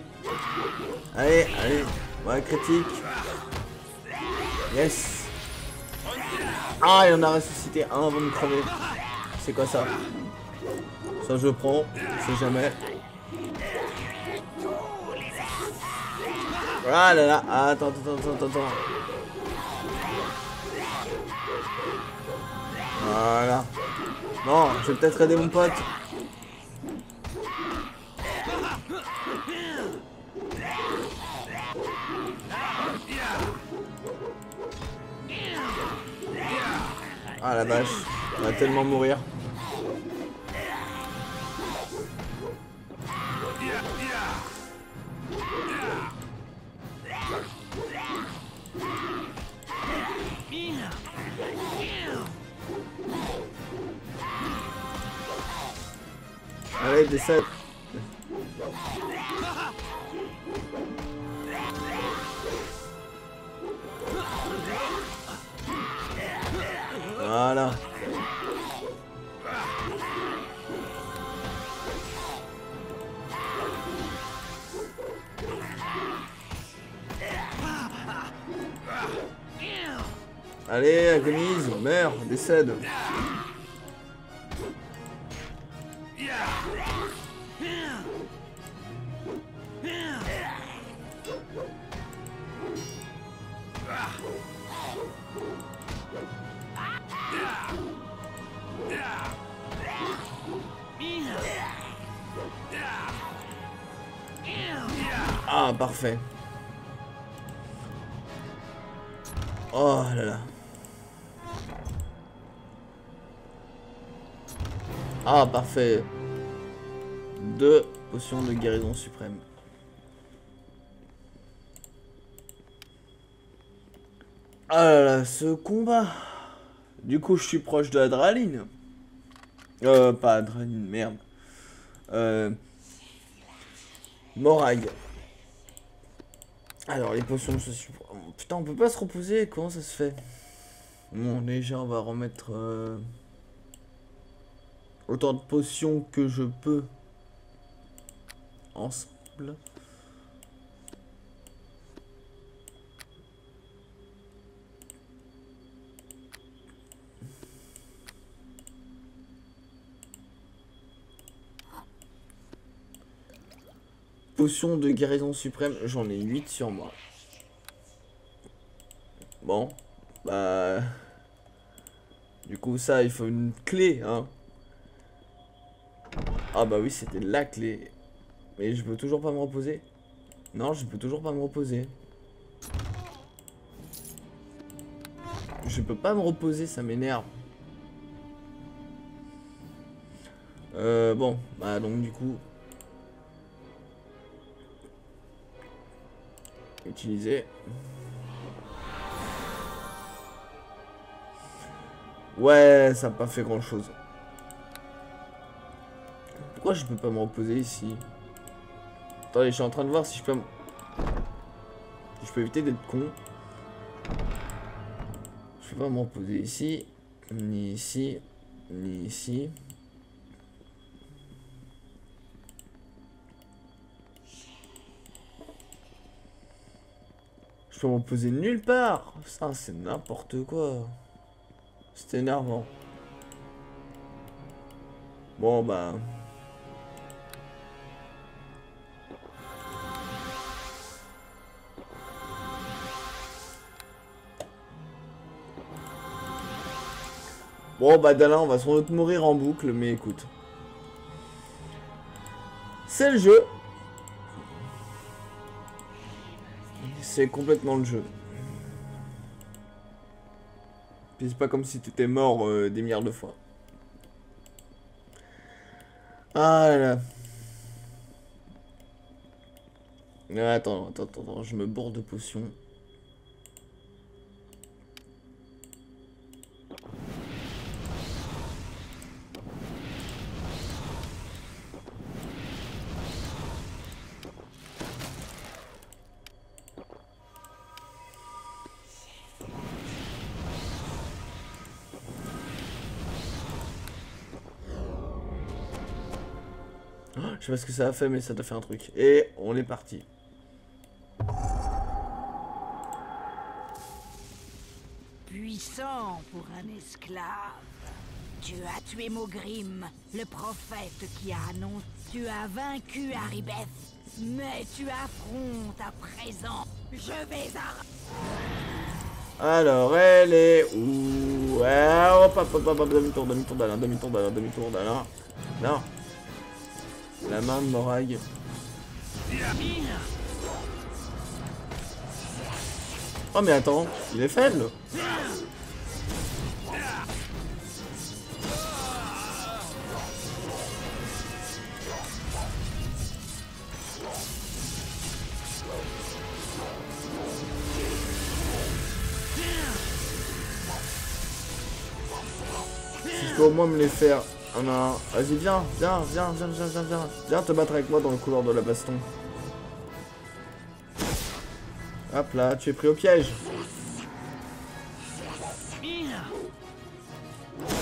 Speaker 1: Allez, allez. Ouais, critique. Yes. Ah, il en a ressuscité un avant de crever. C'est quoi ça? Ça je prends, c'est jamais. Ah là là, attends, attends, attends, attends. Voilà. Bon, je vais peut-être aider mon pote. Ah la vache, on va tellement mourir. Allez, décède. Voilà. Allez, agonise, meurs, décède. Deux potions de guérison suprême. Ah là ce combat. Du coup, je suis proche de l'adrénaline. Euh, pas adrénaline, merde. Euh... Morag. Alors, les potions de Putain, on peut pas se reposer, comment ça se fait? Bon, déjà, on va remettre... Euh, autant de potions que je peux. Ensemble. Potion de guérison suprême, j'en ai 8 sur moi. Bon, bah... Du coup, ça, il faut une clé, hein. Ah bah oui, c'était la clé. Mais je peux toujours pas me reposer. Non, je peux toujours pas me reposer. Je peux pas me reposer, ça m'énerve. Euh, bon, bah donc du coup... Utiliser. Ouais, ça n'a pas fait grand chose. Je peux pas me reposer ici Attendez, je suis en train de voir si je peux... Si je peux éviter d'être con. Je peux pas me reposer ici, ni ici, ni ici. Je peux me reposer nulle part. Ça, c'est n'importe quoi. C'est énervant. Bon, bah... Bon, bah là, on va sans doute mourir en boucle, mais écoute. C'est le jeu. C'est complètement le jeu. Puis c'est pas comme si tu étais mort euh, des milliards de fois. Ah là là. Attends, attends, attends, je me borde de potions. Je sais pas ce que ça a fait, mais ça t'a fait un truc. Et on est parti.
Speaker 6: Puissant pour un esclave. Tu as tué Mogrim, le prophète qui a annoncé. Tu as vaincu Aribeth. Mais tu affrontes à présent. Je vais
Speaker 1: Alors, elle est où? Ouais, hop, hop, hop, hop, demi-tour, demi-tour d'Alain, demi-tour d'Alain, demi-tour d'Alain. Non. La main de Morag. Oh mais attends, il est faible Je peux au moins me les faire à un. Vas-y, viens, viens, viens, viens, viens, viens, viens. Viens te battre avec moi dans le couloir de la baston. Hop là, tu es pris au piège.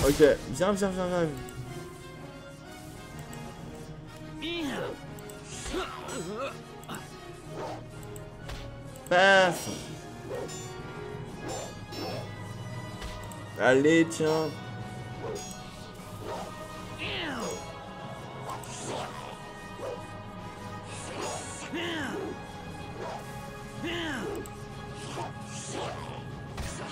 Speaker 1: Ok, viens, viens, viens, viens. Paf Allez, tiens.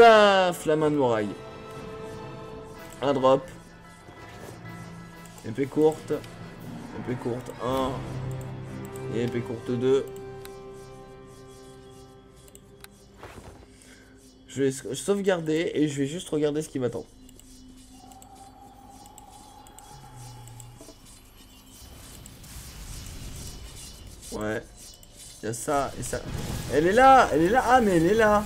Speaker 1: Paf La main de Moraille. Un drop. Épée courte. Épée courte 1. Et épée courte 2. Je vais sauvegarder et je vais juste regarder ce qui m'attend. Ouais. Il y a ça et ça. Elle est là Elle est là Ah mais elle est là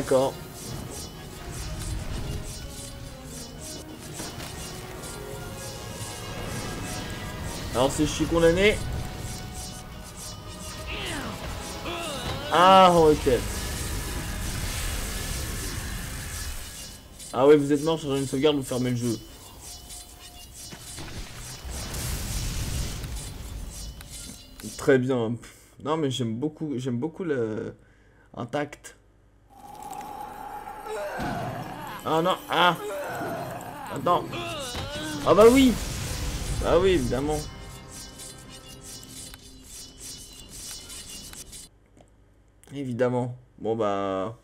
Speaker 1: D'accord. Alors si je suis condamné. Ah ok. Ah ouais, vous êtes mort, sur une sauvegarde, vous fermez le jeu. Très bien. Non mais j'aime beaucoup, j'aime beaucoup le intact. Ah non, ah Attends. Ah bah oui Bah oui, évidemment. Évidemment. Bon bah...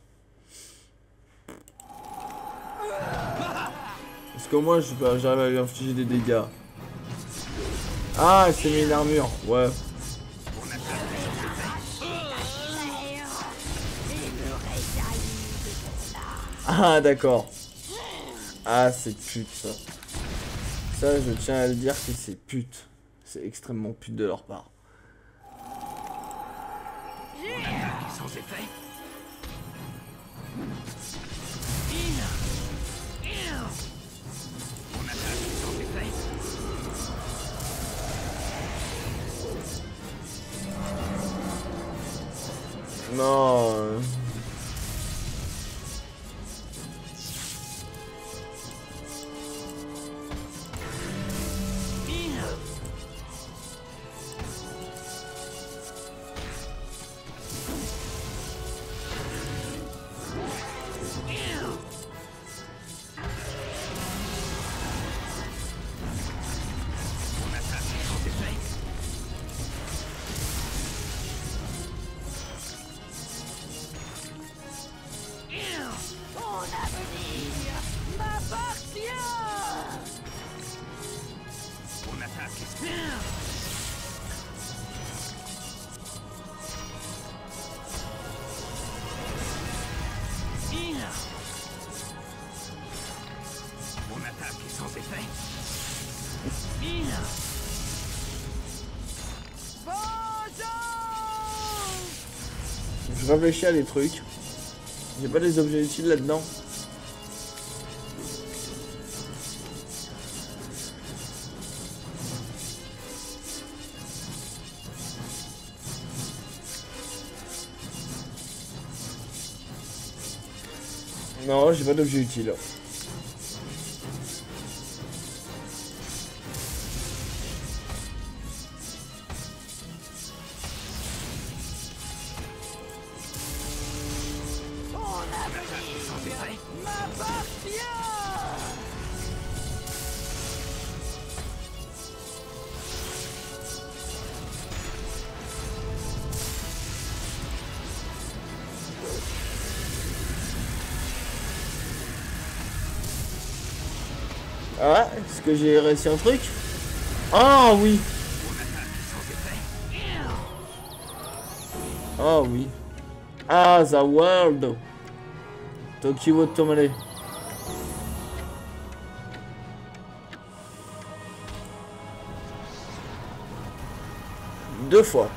Speaker 1: Est-ce que moi j'arrive à lui infliger des dégâts Ah, c'est mis une armure, ouais. Ah, d'accord. Ah, c'est pute, ça. Ça, je tiens à le dire que c'est pute. C'est extrêmement pute de leur part. sans effet. Non. Réfléchis à des trucs. J'ai pas des objets utiles là-dedans. Non, j'ai pas d'objet utile. Ah, est-ce que j'ai réussi un truc Ah oui. Ah oui. Ah, The World. Tokyo Tomale Deux fois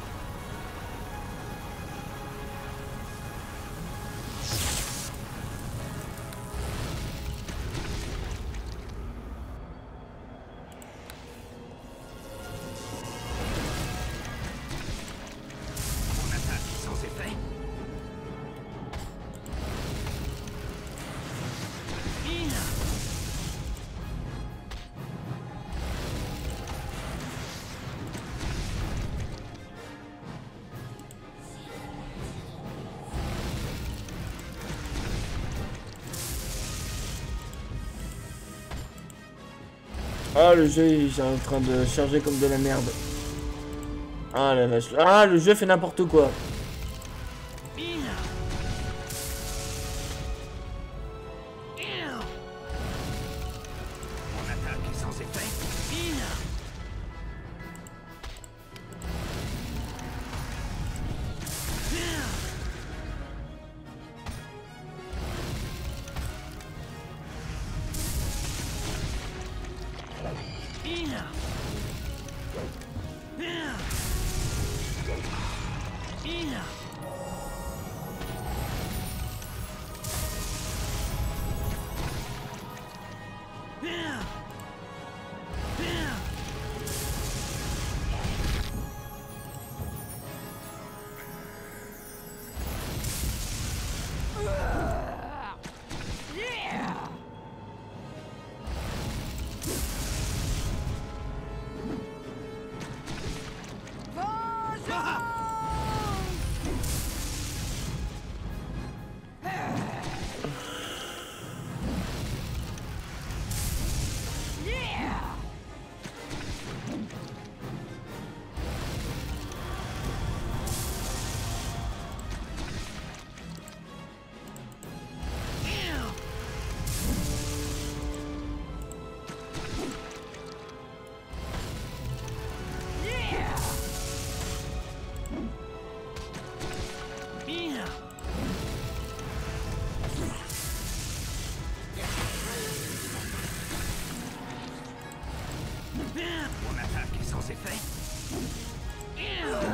Speaker 1: le jeu est en train de charger comme de la merde. Ah la vache. Ah, le jeu fait n'importe quoi.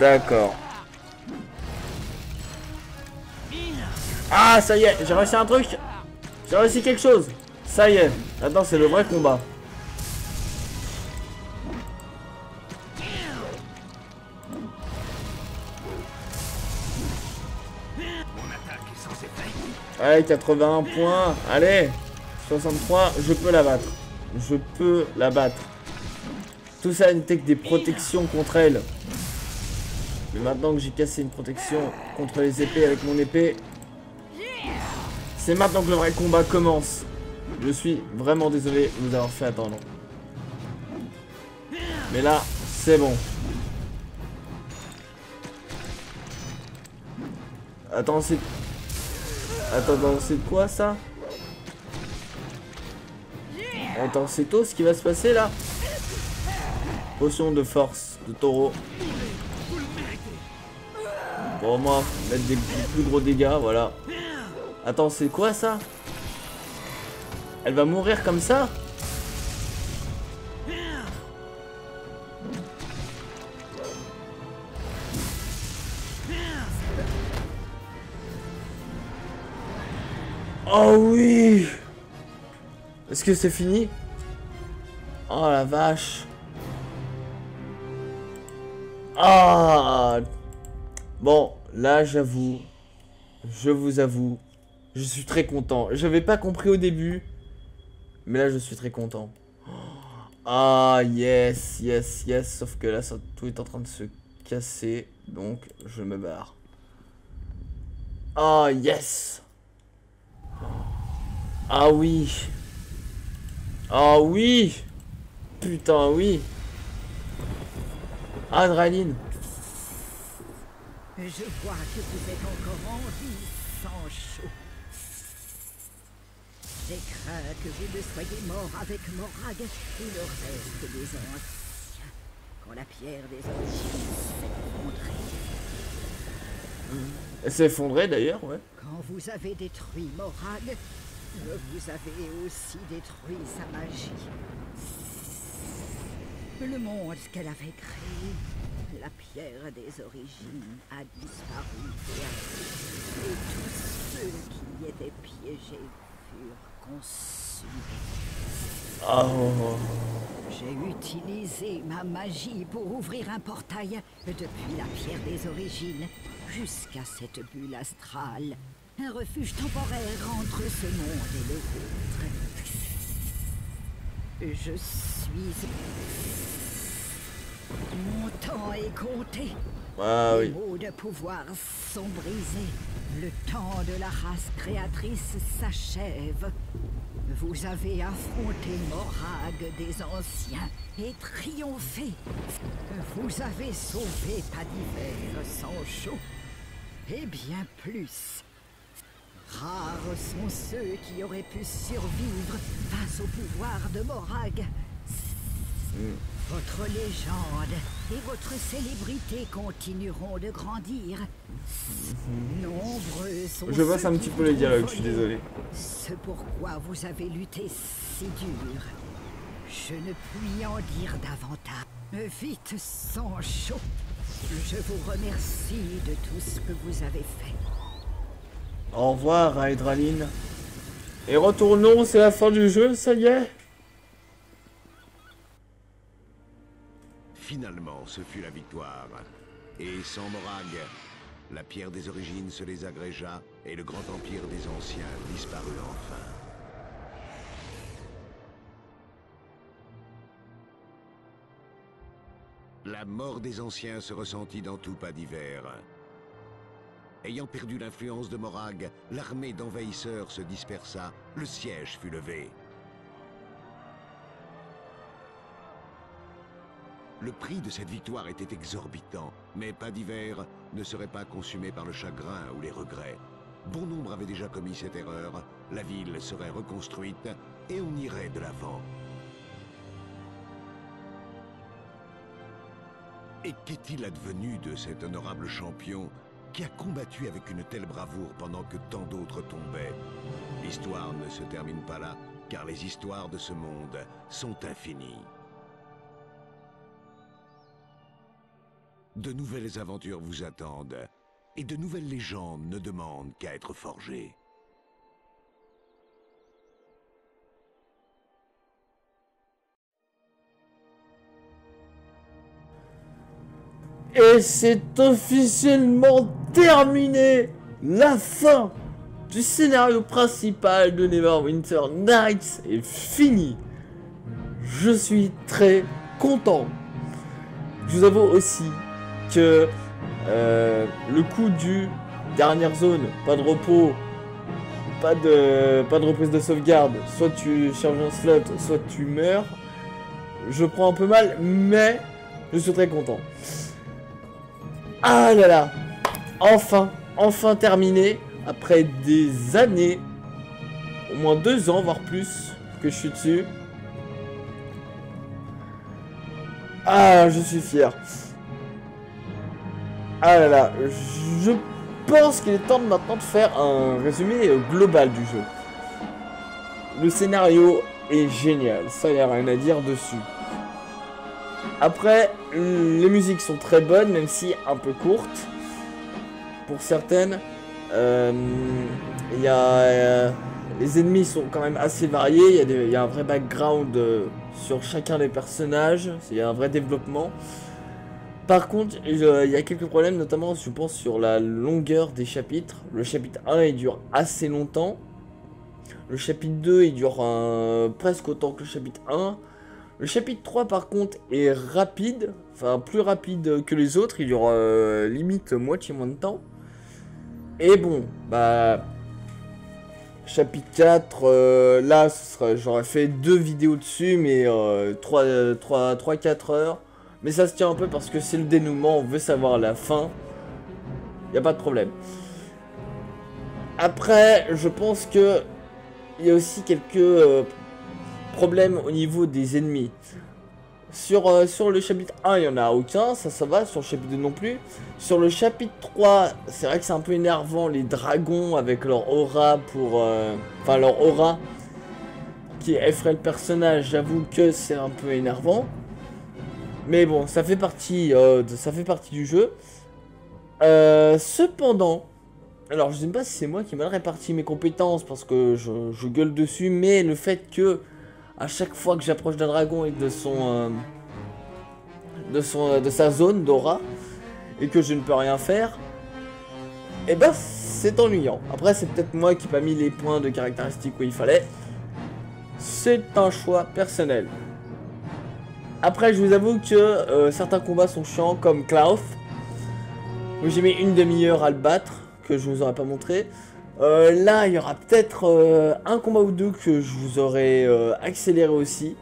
Speaker 1: D'accord. Ah, ça y est, j'ai réussi un truc. J'ai réussi quelque chose. Ça y est. Maintenant, c'est le vrai combat. Allez, 81 points. Allez, 63, je peux la battre. Je peux la battre. Tout ça n'était que des protections contre elle. Mais maintenant que j'ai cassé une protection contre les épées avec mon épée, c'est maintenant que le vrai combat commence. Je suis vraiment désolé de vous avoir fait attendre. Mais là, c'est bon. Attends, c'est... Attends, c'est quoi ça? Attends, c'est tout ce qui va se passer là? Potion de force de taureau. Pour moi, mettre des plus gros dégâts, voilà. Attends, c'est quoi ça? Elle va mourir comme ça? Oh oui! Est-ce que c'est fini? Oh la vache! Ah! Bon, là j'avoue, je vous avoue, je suis très content. J'avais pas compris au début, mais là je suis très content. Ah yes, yes, yes, sauf que là tout est en train de se casser, donc je me barre. Ah yes Ah oui Ah oui Putain oui Adrénaline
Speaker 6: Je vois que vous êtes encore en vie, sans chaud. J'ai craint que vous ne soyez mort avec Morag et le reste des anciens. Quand la pierre des anciens
Speaker 1: s'est effondrée d'ailleurs, ouais.
Speaker 6: Quand vous avez détruit Morag, vous avez aussi détruit sa magie. Le monde qu'elle avait créé, la pierre des origines, a disparu et, tous ceux qui y étaient piégés furent consumés. J'ai utilisé ma magie pour ouvrir un portail depuis la pierre des origines jusqu'à cette bulle astrale. Un refuge temporaire entre ce monde et le vôtre. Je suis... Mon temps est compté.
Speaker 1: Ah
Speaker 6: Les
Speaker 1: oui.
Speaker 6: mots de pouvoir sont brisés. Le temps de la race créatrice s'achève. Vous avez affronté Morag des anciens et triomphé. Vous avez sauvé Padiver sans chaud. Et bien plus. Rares sont ceux qui auraient pu survivre face au pouvoir de Morag. Votre légende et votre célébrité continueront de grandir. Nombreux sont
Speaker 1: Je passe
Speaker 6: ceux
Speaker 1: un
Speaker 6: qui
Speaker 1: petit
Speaker 6: vous
Speaker 1: peu les dialogues, je suis désolé.
Speaker 6: Ce pourquoi vous avez lutté si dur. Je ne puis en dire davantage. Vite, sans chaud. Je vous remercie de tout ce que vous avez fait.
Speaker 1: Au revoir, Hydraline. Et retournons, c'est la fin du jeu, ça y est?
Speaker 8: Finalement, ce fut la victoire. Et sans Morag, la pierre des origines se les agrégea et le grand empire des anciens disparut enfin. La mort des anciens se ressentit dans tout pas d'hiver. Ayant perdu l'influence de Morag, l'armée d'envahisseurs se dispersa, le siège fut levé. Le prix de cette victoire était exorbitant, mais pas d'hiver ne serait pas consumé par le chagrin ou les regrets. Bon nombre avaient déjà commis cette erreur, la ville serait reconstruite et on irait de l'avant. Et qu'est-il advenu de cet honorable champion qui a combattu avec une telle bravoure pendant que tant d'autres tombaient? L'histoire ne se termine pas là, car les histoires de ce monde sont infinies. De nouvelles aventures vous attendent, et de nouvelles légendes ne demandent qu'à être forgées.
Speaker 1: Et c'est officiellement terminé La fin du scénario principal de Neverwinter Nights est fini. Je suis très content. Je vous avoue aussi que euh, le coup du dernière zone, pas de repos, pas de, pas de reprise de sauvegarde, soit tu charges un slot, soit tu meurs, je prends un peu mal, mais je suis très content. Ah là là Enfin, enfin terminé, après des années, au moins deux ans, voire plus, que je suis dessus. Ah, je suis fier. Ah là là, je pense qu'il est temps maintenant de faire un résumé euh, global du jeu. Le scénario est génial, ça y a rien à dire dessus. Après, les musiques sont très bonnes, même si un peu courtes. Pour certaines, Euh, il y a, euh, les ennemis sont quand même assez variés. Il y a, un vrai background euh, sur chacun des personnages. Il y a un vrai développement. Par contre, il y a quelques problèmes, notamment je pense sur la longueur des chapitres. Le chapitre 1 il dure assez longtemps. Le chapitre 2 il dure presque autant que le chapitre 1. Le chapitre 3 par contre est rapide, enfin plus rapide que les autres, il dure euh, limite moitié moins de temps. Et bon, bah chapitre 4, euh, là j'aurais fait deux vidéos dessus, mais 3-4 euh, heures. Mais ça se tient un peu parce que c'est le dénouement, on veut savoir la fin. Y a pas de problème. Après, je pense que il y a aussi quelques problème au niveau des ennemis. Sur, euh, sur le chapitre 1, il n'y en a aucun, ça ça va, sur le chapitre 2 non plus. Sur le chapitre 3, c'est vrai que c'est un peu énervant, les dragons avec leur aura pour... Euh, enfin, leur aura qui effraie le personnage, j'avoue que c'est un peu énervant. Mais bon, ça fait partie, euh, ça fait partie du jeu. cependant, alors je sais pas si c'est moi qui ai mal réparti mes compétences parce que je, gueule dessus, mais le fait que à chaque fois que j'approche d'un dragon et de son, euh, de euh, sa zone d'aura et que je ne peux rien faire, eh ben c'est ennuyant. Après c'est peut-être moi qui n'ai pas mis les points de caractéristiques où il fallait. C'est un choix personnel. Après je vous avoue que euh, certains combats sont chiants comme Klaus. J'ai mis une demi-heure à le battre que je vous aurais pas montré. Euh, là, il y aura peut-être euh, un combat ou deux que je vous aurais accéléré aussi.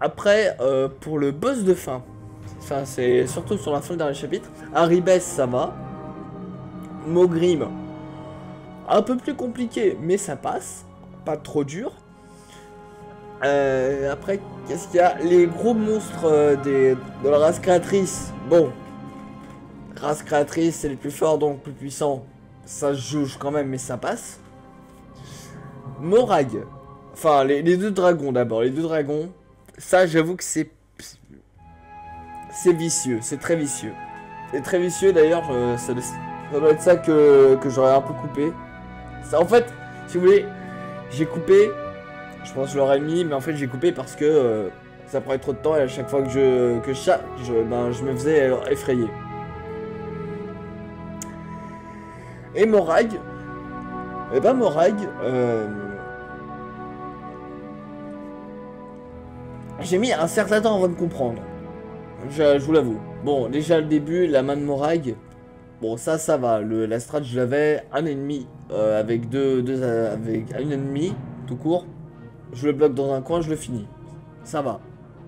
Speaker 1: Après, pour le boss de fin, c'est surtout sur la fin du dernier chapitre, Haribes ça va. Mogrim, un peu plus compliqué, mais ça passe pas trop dur. Euh, après, qu'est-ce qu'il y a? Les gros monstres euh, des, de la race créatrice. Bon, race créatrice, c'est les plus forts, donc plus puissants. Ça se juge quand même, mais ça passe. Morag. Enfin, les, deux dragons d'abord. Les deux dragons. Ça, j'avoue que c'est... C'est vicieux. C'est très vicieux. C'est très vicieux, d'ailleurs. Ça, ça, doit être ça que, j'aurais un peu coupé. En fait, si vous voulez, j'ai coupé. Je pense que je l'aurais mis, mais en fait j'ai coupé parce que euh, ça prenait trop de temps et à chaque fois que je que je, ben, je me faisais effrayer. Et Morag, et eh ben Morag, euh, j'ai mis un certain temps avant de comprendre. Je, vous l'avoue. Bon, déjà le début, la main de Morag, bon ça ça va. Le, la strat je l'avais, un ennemi euh, avec deux, deux avec un ennemi tout court. Je le bloque dans un coin, je le finis. Ça va.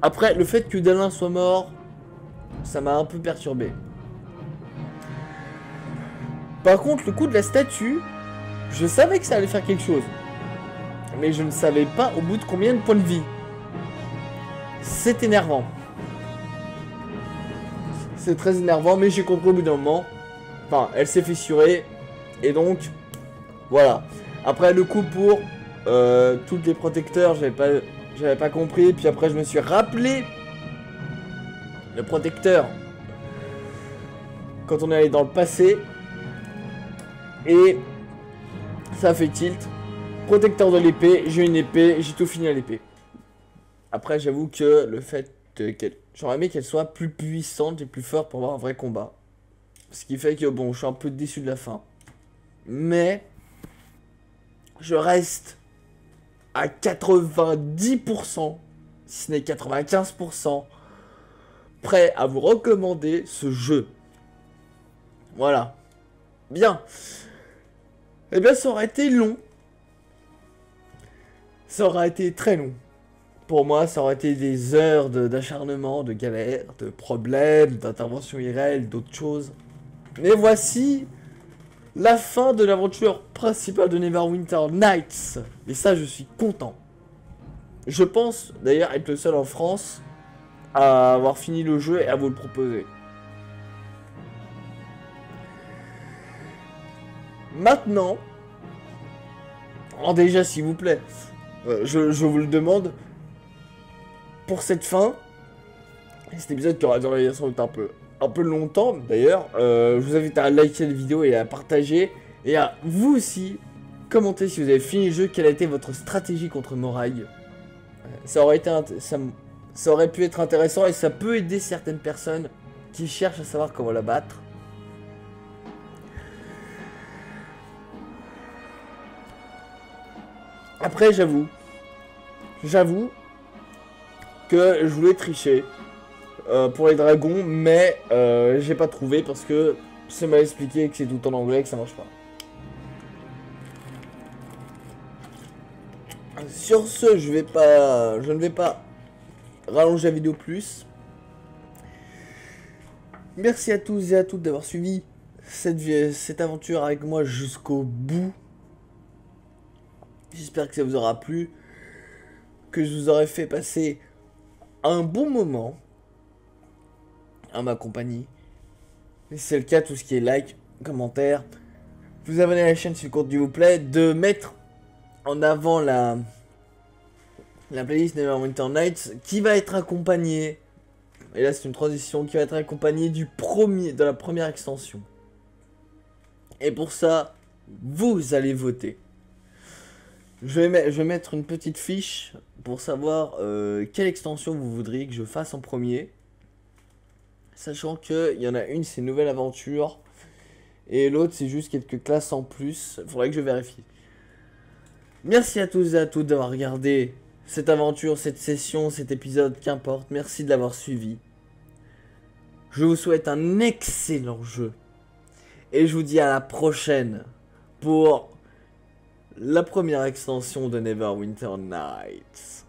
Speaker 1: Après, le fait que Dalin soit mort, ça m'a un peu perturbé. Par contre, le coup de la statue, je savais que ça allait faire quelque chose. Mais je ne savais pas au bout de combien de points de vie. C'est énervant. C'est très énervant, mais j'ai compris au bout d'un moment. Enfin, elle s'est fissurée. Et donc, voilà. Après, le coup pour euh, tous les protecteurs, j'avais pas, j'avais pas compris. Puis après, je me suis rappelé le protecteur quand on est allé dans le passé. Et ça fait tilt. Protecteur de l'épée, j'ai une épée, j'ai tout fini à l'épée. Après, j'avoue que le fait J'aurais aimé qu'elle soit plus puissante et plus forte pour avoir un vrai combat. Ce qui fait que, bon, je suis un peu déçu de la fin. Mais je reste à 90%, si ce n'est 95%, prêt à vous recommander ce jeu. Voilà. Bien. Eh bien, ça aurait été long. Ça aurait été très long. Pour moi, ça aurait été des heures d'acharnement, de, de galère, de problèmes, d'intervention irréelle, d'autres choses. Mais voici la fin de l'aventure principale de Neverwinter Nights. Et ça, je suis content. Je pense d'ailleurs être le seul en France à avoir fini le jeu et à vous le proposer. Maintenant, en déjà s'il vous plaît, Euh, je, vous le demande. Pour cette fin, cet épisode qui aura duré sans doute un peu, un peu longtemps d'ailleurs, euh, je vous invite à liker la vidéo et à partager. Et à vous aussi commenter si vous avez fini le jeu, quelle a été votre stratégie contre Moraille. Ça, ça aurait pu être intéressant et ça peut aider certaines personnes qui cherchent à savoir comment la battre. Après, j'avoue, j'avoue que je voulais tricher euh, pour les dragons, mais euh, j'ai pas trouvé parce que c'est mal expliqué que c'est tout en anglais et que ça marche pas. Sur ce, je vais pas, je ne vais pas rallonger la vidéo plus. Merci à tous et à toutes d'avoir suivi cette, cette aventure avec moi jusqu'au bout. J'espère que ça vous aura plu, que je vous aurai fait passer un bon moment à ma compagnie. C'est le cas, tout ce qui est like, commentaire, vous abonner à la chaîne si le contenu vous plaît, de mettre en avant la, la playlist Neverwinter Nights qui va être accompagnée, et là c'est une transition, qui va être accompagnée du premier, de la première extension. Et pour ça, vous allez voter. Je vais mettre une petite fiche pour savoir euh, quelle extension vous voudriez que je fasse en premier. Sachant qu'il y en a une, c'est Nouvelle Aventure. Et l'autre, c'est juste quelques classes en plus. Faudrait que je vérifie. Merci à tous et à toutes d'avoir regardé cette aventure, cette session, cet épisode, qu'importe. Merci de l'avoir suivi. Je vous souhaite un excellent jeu. Et je vous dis à la prochaine pour la première extension de Neverwinter Nights.